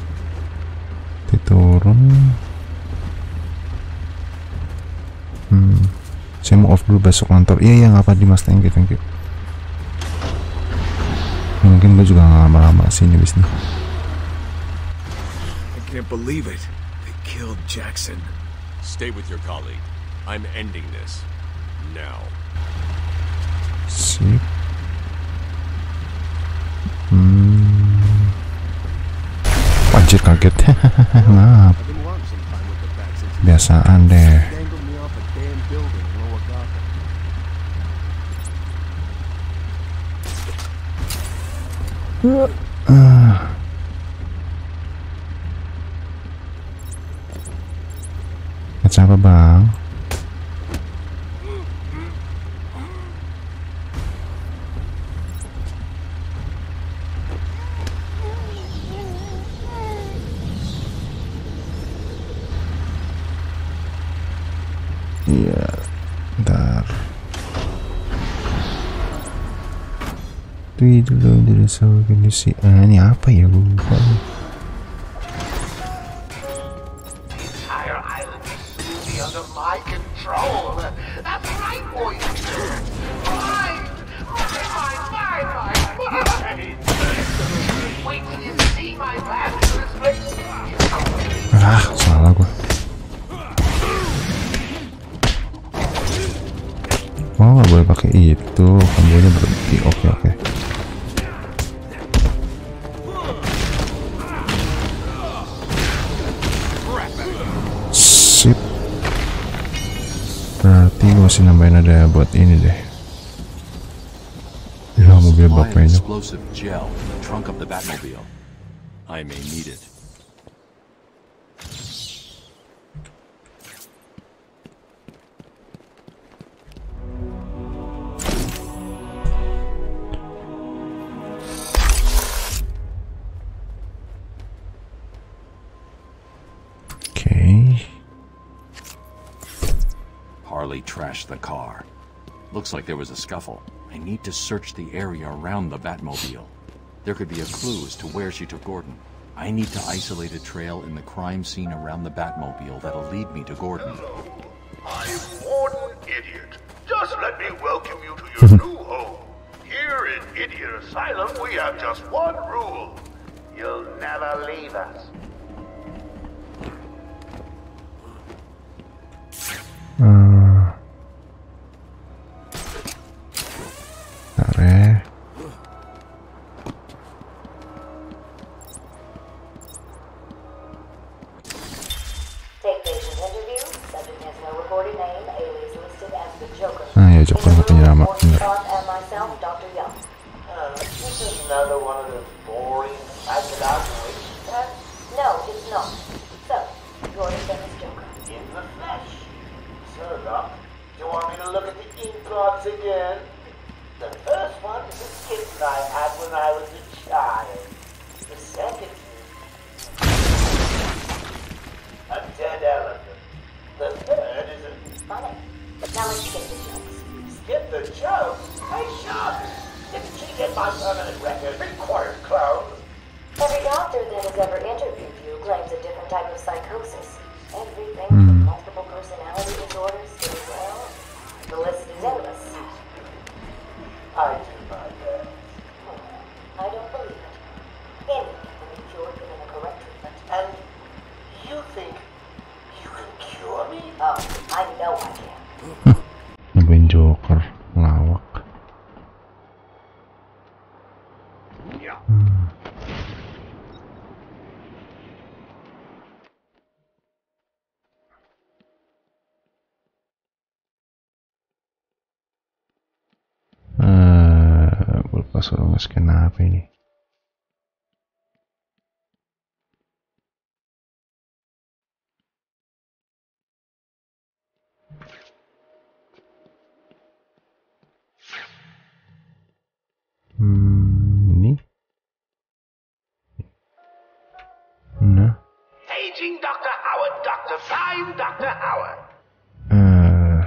Kita turun. Hmm. Saya mau off dulu besok kantor. Iya, iya, nggak apa Dimas. Thank you, thank you. Mungkin gue juga nggak lama-lama sini bis nih. I can't believe it. They killed Jackson. Stay with your colleague. I'm ending this. Now. Sip. Hmm. Anjir kaget. Ngap. Biasaan deh. Kenapa ah. bang? Iya, ntar. Tuh manusia eh, ini apa ya? Gue lupa. nih of bapaknya. explosive gel in the trunk of the Batmobile. I may need it. Okay. Harley trashed the car. Looks like there was a scuffle. I need to search the area around the Batmobile. There could be a clue as to where she took Gordon. I need to isolate a trail in the crime scene around the Batmobile that'll lead me to Gordon. I'm Warden Idiot. Just let me welcome you to your new home. Here in Idiot Asylum, we have just one rule. You'll never leave us. Apa ini. Hmm, ini. Nah, Paging Dr. Howard, Dr. Prime, Dr. Howard. eh,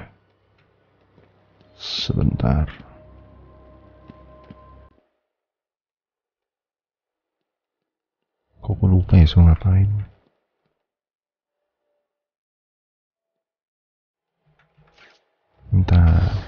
sebentar. apa ya sungai lain entah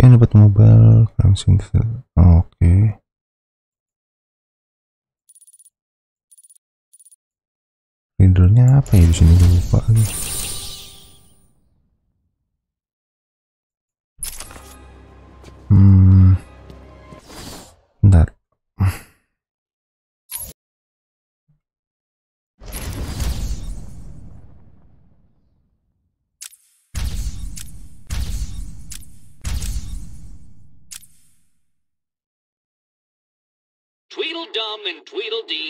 Sekian dapat mobile scene. Oh, Oke. Readernya apa ya di sini lupa lagi. Tweedledee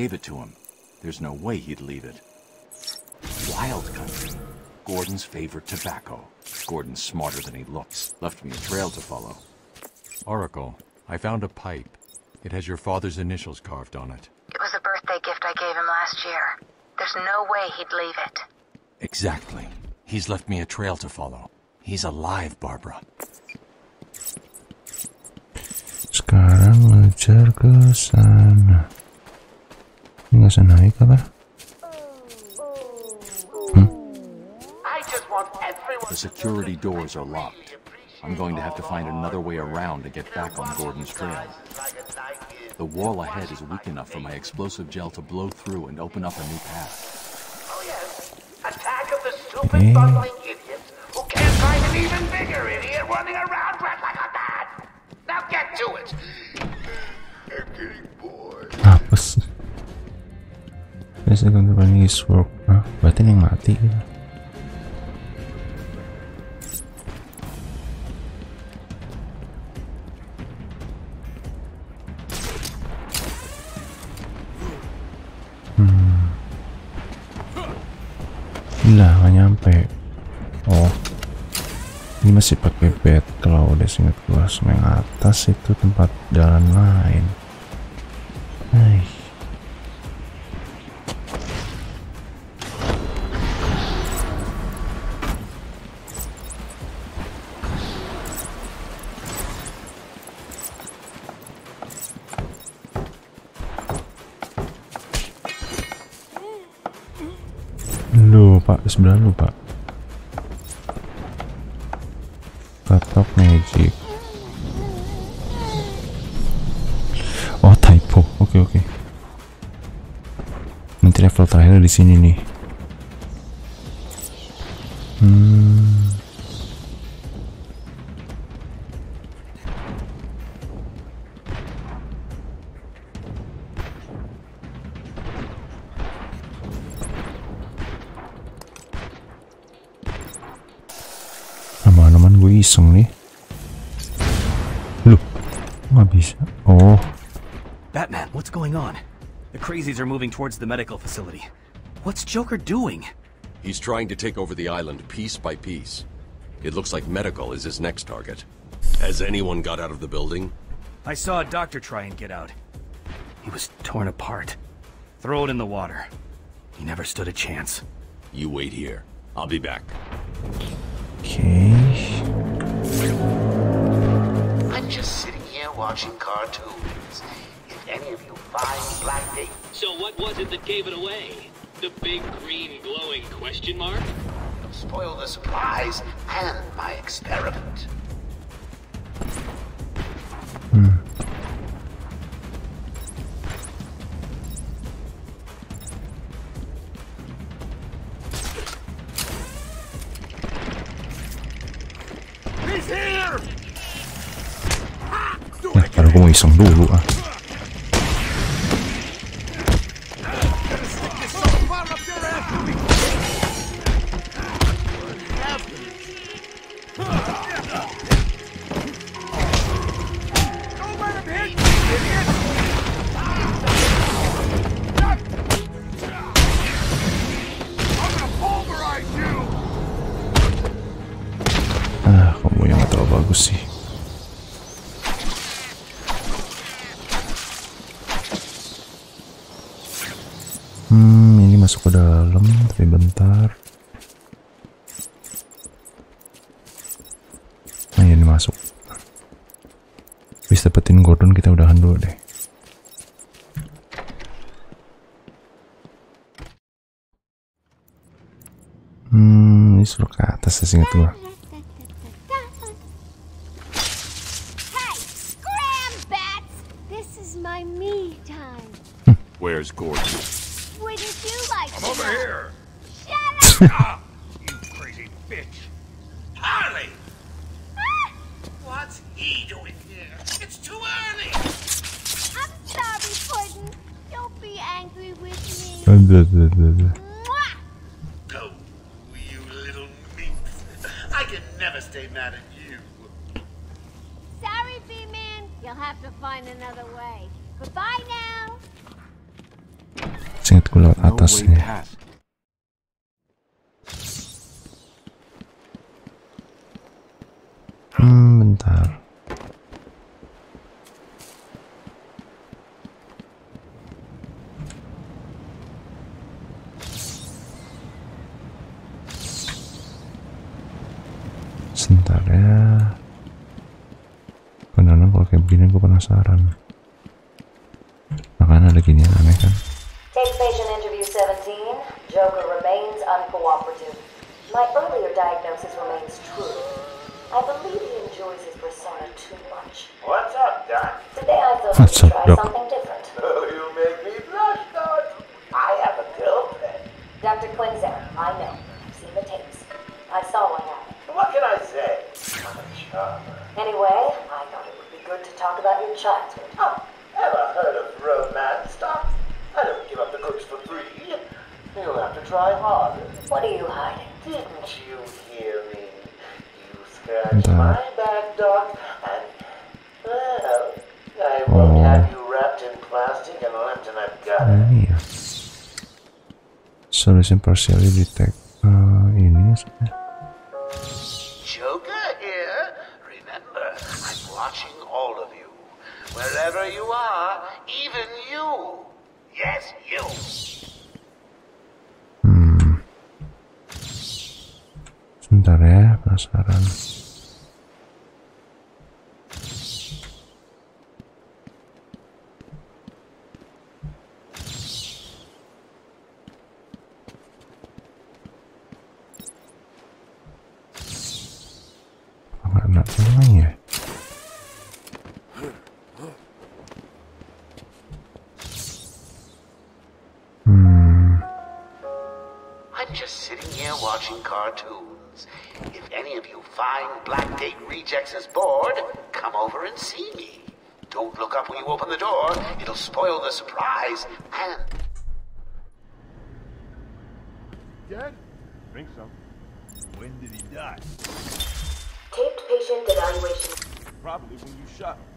Gave it to him. There's no way he'd leave it. Wild country. Gordon's favorite tobacco. Gordon's smarter than he looks. Left me a trail to follow. Oracle, I found a pipe. It has your father's initials carved on it. It was a birthday gift I gave him last year. There's no way he'd leave it. Exactly. He's left me a trail to follow. He's alive, Barbara. Sekarang ngejar ke sana. Ini nggak bisa naik apa? I just want everyone The security doors are locked. I'm going to have to find another way around to get back on Gordon's trail. The wall ahead is weak enough for my explosive gel to blow through and open up a new path. Oh yes, attack of the stupid bumbling idiots who can't find an even bigger idiot running around Biasa kan running his work. Ah, berarti ini yang mati. Hmm. Gila, nggak nyampe. Oh. ini masih pakai bed kalau udah singkat gua atas itu tempat jalan lain pak, sebelah lu pak Tatok magic. Oh typo, oke oke. Nanti level terakhir di sini nih crazies are moving towards the medical facility. What's Joker doing? He's trying to take over the island piece by piece. It looks like medical is his next target. Has anyone got out of the building? I saw a doctor try and get out. He was torn apart. Throw it in the water. He never stood a chance. You wait here. I'll be back. okay. I'm just sitting here watching cartoons. If any of you find Black Date, So what was it that gave it away? The big green glowing question mark? spoil the surprise and my experiment. He's here! Nah, baru gue mau iseng dulu ah masuk. Habis dapetin Gordon, kita udahan dulu deh. Hmm, ini suruh ke atas ya singkat gua. Solution partially detect. Eh, ini maksudnya. Joker here. Remember, I'm watching all of you. Wherever you are, even you. Yes, you. Sebentar ya, penasaran. Shot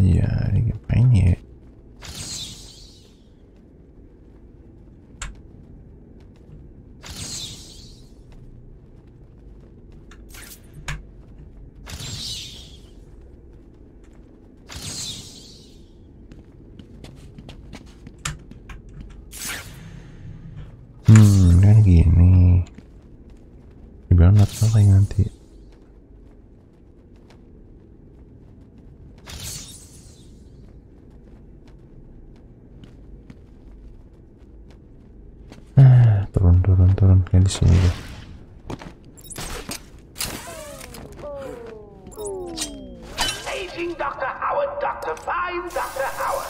Ah, iya, ini ngapain ya? Hmm, kan gini. Dibilang laptop kayak nanti. Ah, turun, turun, turun. Kayak di sini deh. Amazing Dr. Howard, Dr. Fine Dr. Howard.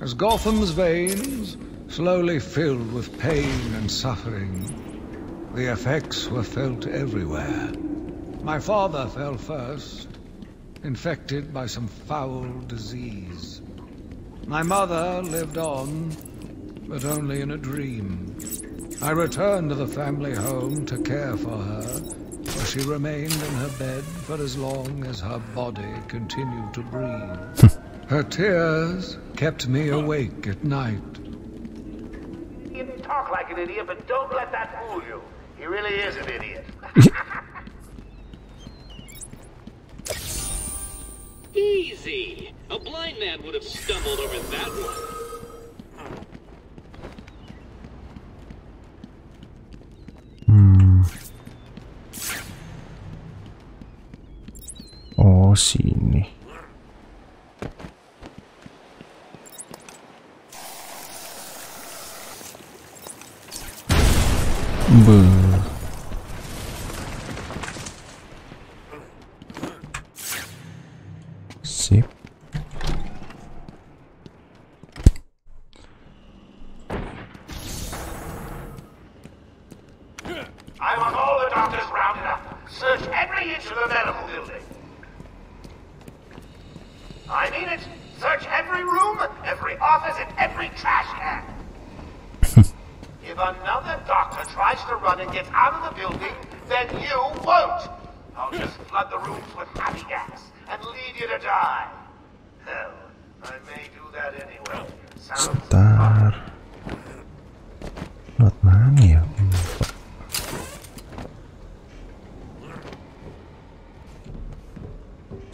As Gotham's veins slowly filled with pain and suffering, the effects were felt everywhere. My father fell first, infected by some foul disease. My mother lived on, but only in a dream. I returned to the family home to care for her, where she remained in her bed for as long as her body continued to breathe. her tears kept me awake at night. You talk like an idiot, but don't let that fool you. He really is an idiot. stumbled over that one.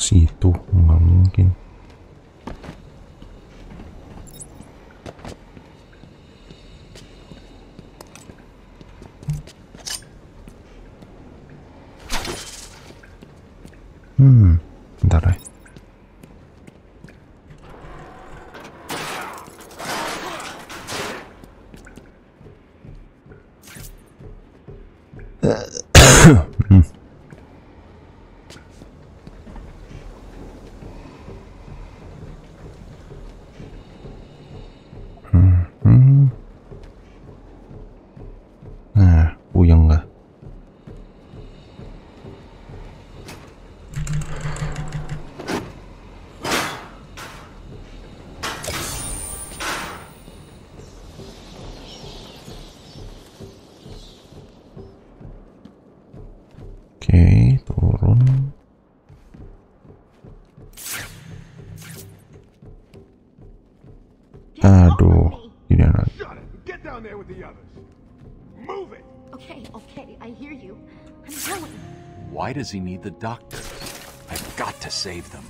situ. Nggak mungkin. Does he need the doctor. I've got to save them.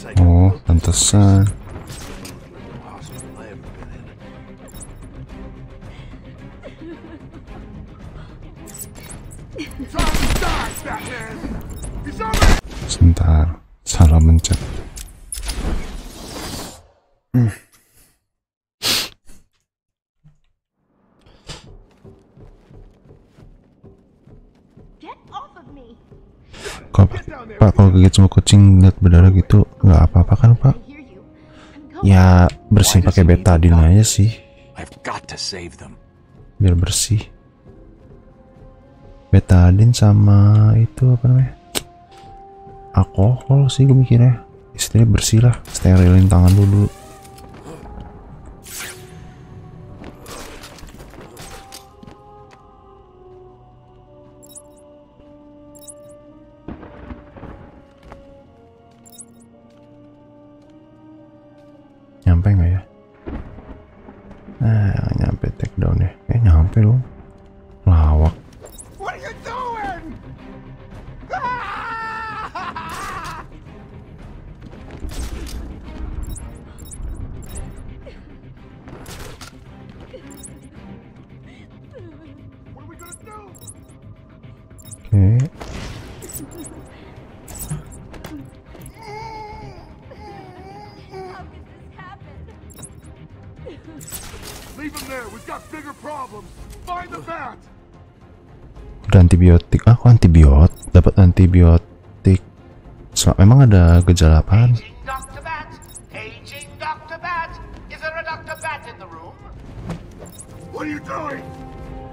Oh, pantesan. Sebentar, salah mencet. Hmm. Kok, pak, kalau gigit semua kucing lihat berdarah gitu nggak apa-apa kan pak? Ya bersih pakai betadine aja sih. Biar bersih. Betadine sama itu apa namanya? Alkohol sih gue mikirnya. Istilahnya bersih lah. Sterilin tangan dulu.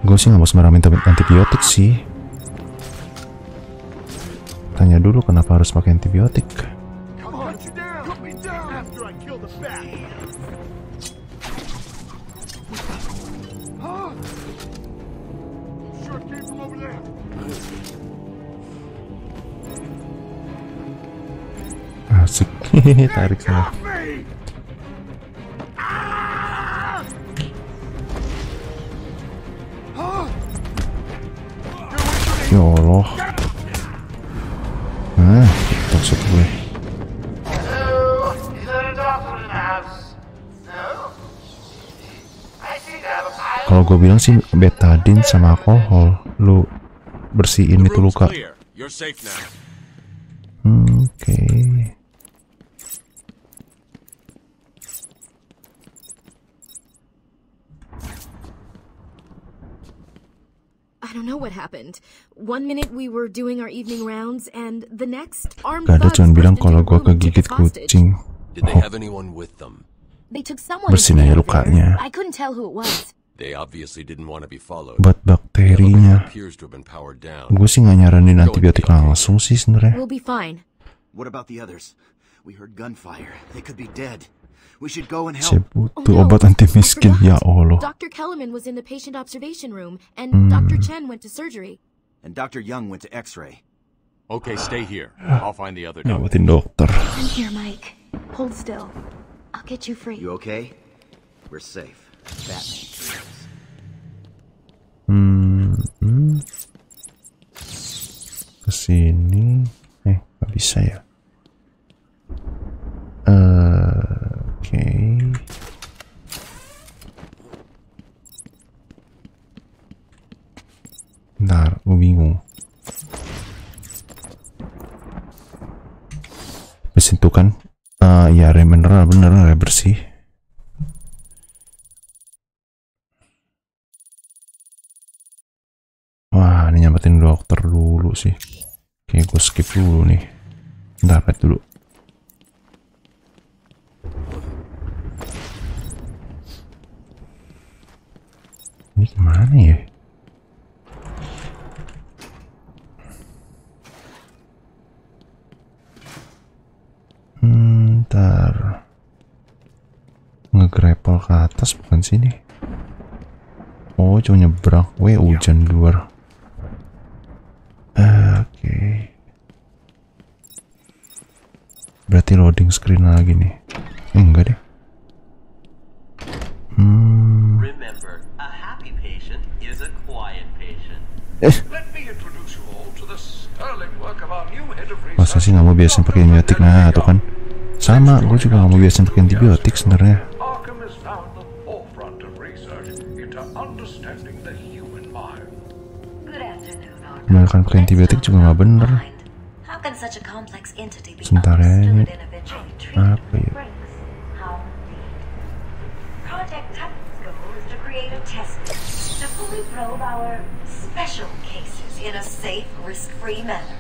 Gue sih nggak mau sembarang minta antibiotik sih. Tanya dulu kenapa harus pakai antibiotik. Come on, you gue bilang sih betadine sama alkohol lu bersihin itu luka. Hmm, oke I don't know what happened. One minute we were doing our evening rounds, and the next, armed gak ada thugs cuman bilang kalau gue kegigit kucing Did they oh, have anyone with them? They took someone Bersihin aja lukanya. I couldn't tell who it was. They obviously didn't want to be followed. buat The elevator bakterinya appears to have been powered down. gue sih nggak nyaranin antibiotik langsung sih sebenarnya We'll be fine. What about the others? We heard gunfire. They could be dead. We should go and saya help. butuh obat anti miskin ya Allah Dr. Kellerman was in the patient observation room, and Hmm. Dr. Chen went to surgery. And Dr. Young went to X-ray. Okay, stay here. I'll find the other doctor. ngawatin dokter I'm here, Mike. Hold still. I'll get you free. You okay? We're safe. Batman. Hmm, hmm. ke sini eh nggak bisa ya Eh, oke Bentar, gue bingung. Mesin itu kan, eh ya rem mineral bener rem bersih. Dokter dulu sih. Oke, gue skip dulu nih. Lihat dulu. Ini ke mana ya? Hmm, ntar ngegrapple ke atas bukan sini. Oh, cuma nyebrang. Weh, hujan di luar. Eh, Oke. Berarti loading screen lagi nih. Eh, enggak deh. Hmm. Remember, a happy patient is a quiet patient. Let me introduce you all to the sterling work of our new head of Masa sih nggak mau biasain pakai antibiotik? Nah, tuh kan. Sama, gue juga nggak mau biasain pakai antibiotik sebenarnya. Pakai antibiotik juga nggak bener. Sebentar ya, ini in a safe, risk-free manner.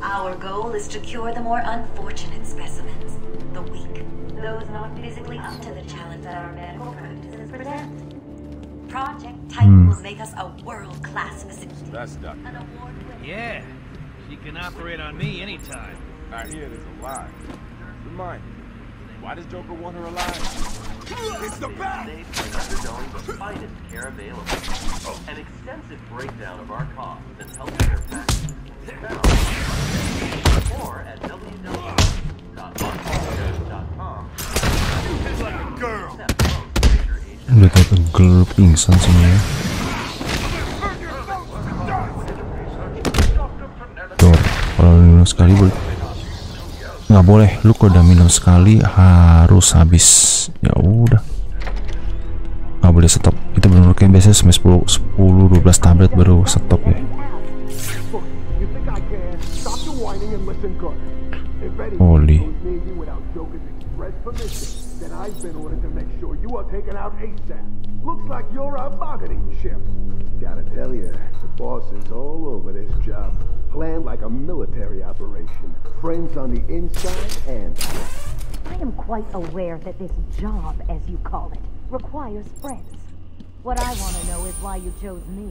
Our goal is to cure the more unfortunate specimens, the weak, those not physically up to the challenge that our medical practices present. Project Titan hmm. will make us a world-class facility. That's Doc. An award-winning Yeah, she can operate on me anytime. I hear there's a lie. Remind me, why does Joker want her alive? It's the bat! They've been undergoing the finest care available. Oh. An extensive breakdown of our costs and healthcare packages can be found or at www.monsters.com Udah kayak pegel pingsan semuanya. Tuh, kalau minum sekali boleh nggak boleh lu kalau udah minum sekali harus habis ya udah nggak boleh stop itu benar kayak biasanya sampai 10 10 12 tablet baru stop ya Holy. I've. Looks like you're a bargaining chip. Gotta tell you, the boss is all over this job. Planned like a military operation. Friends on the inside and. I am quite aware that this job, as you call it, requires friends. What I want to know is why you chose me.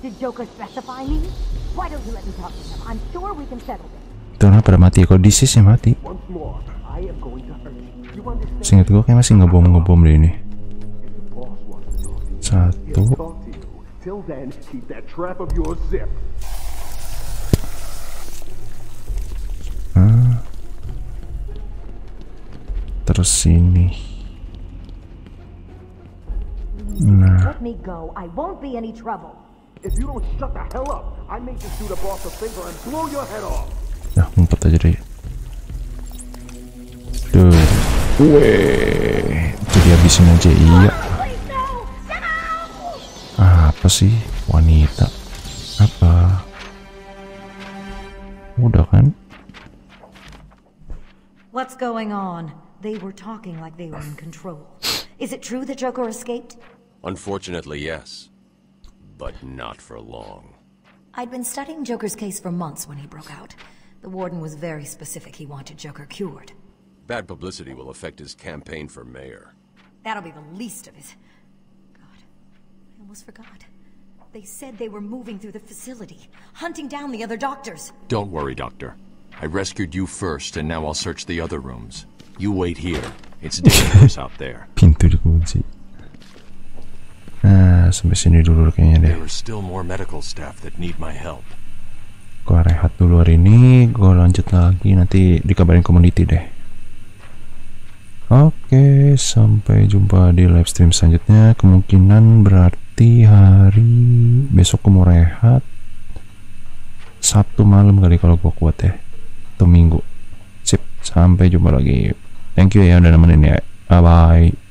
Did Joker specify me? Why don't you let me talk to him? I'm sure we can settle this. orang pada mati kalau ya mati seingat gue kayak masih ngebom ngebom deh ini satu He'll talk to you. Till then, keep that trap of yours zipped. terus ini, nah. Nah ngumpet aja deh. Duh. Weh. Jadi habisin aja iya. Apa sih? Wanita. Apa? Udah kan? What's going on? They were talking like they were in control. Is it true that Joker escaped? Unfortunately, yes. But not for long. I'd been studying Joker's case for months when he broke out. The warden was very specific he wanted Joker cured. Bad publicity will affect his campaign for mayor. That'll be the least of it. God, I almost forgot. They said they were moving through the facility, hunting down the other doctors. Don't worry, Doctor. I rescued you first, and now I'll search the other rooms. You wait here. It's dangerous out there. pintu dikunci nah sampai sini dulu kayaknya deh There are still more medical staff that need my help. gua rehat dulu hari ini gua lanjut lagi nanti dikabarin community deh Oke, sampai jumpa di live stream selanjutnya. Kemungkinan berarti hari besok gua mau rehat. Sabtu malam kali kalau gua kuat ya. Atau minggu. Sip, sampai jumpa lagi. Thank you ya udah nemenin ya. Bye bye.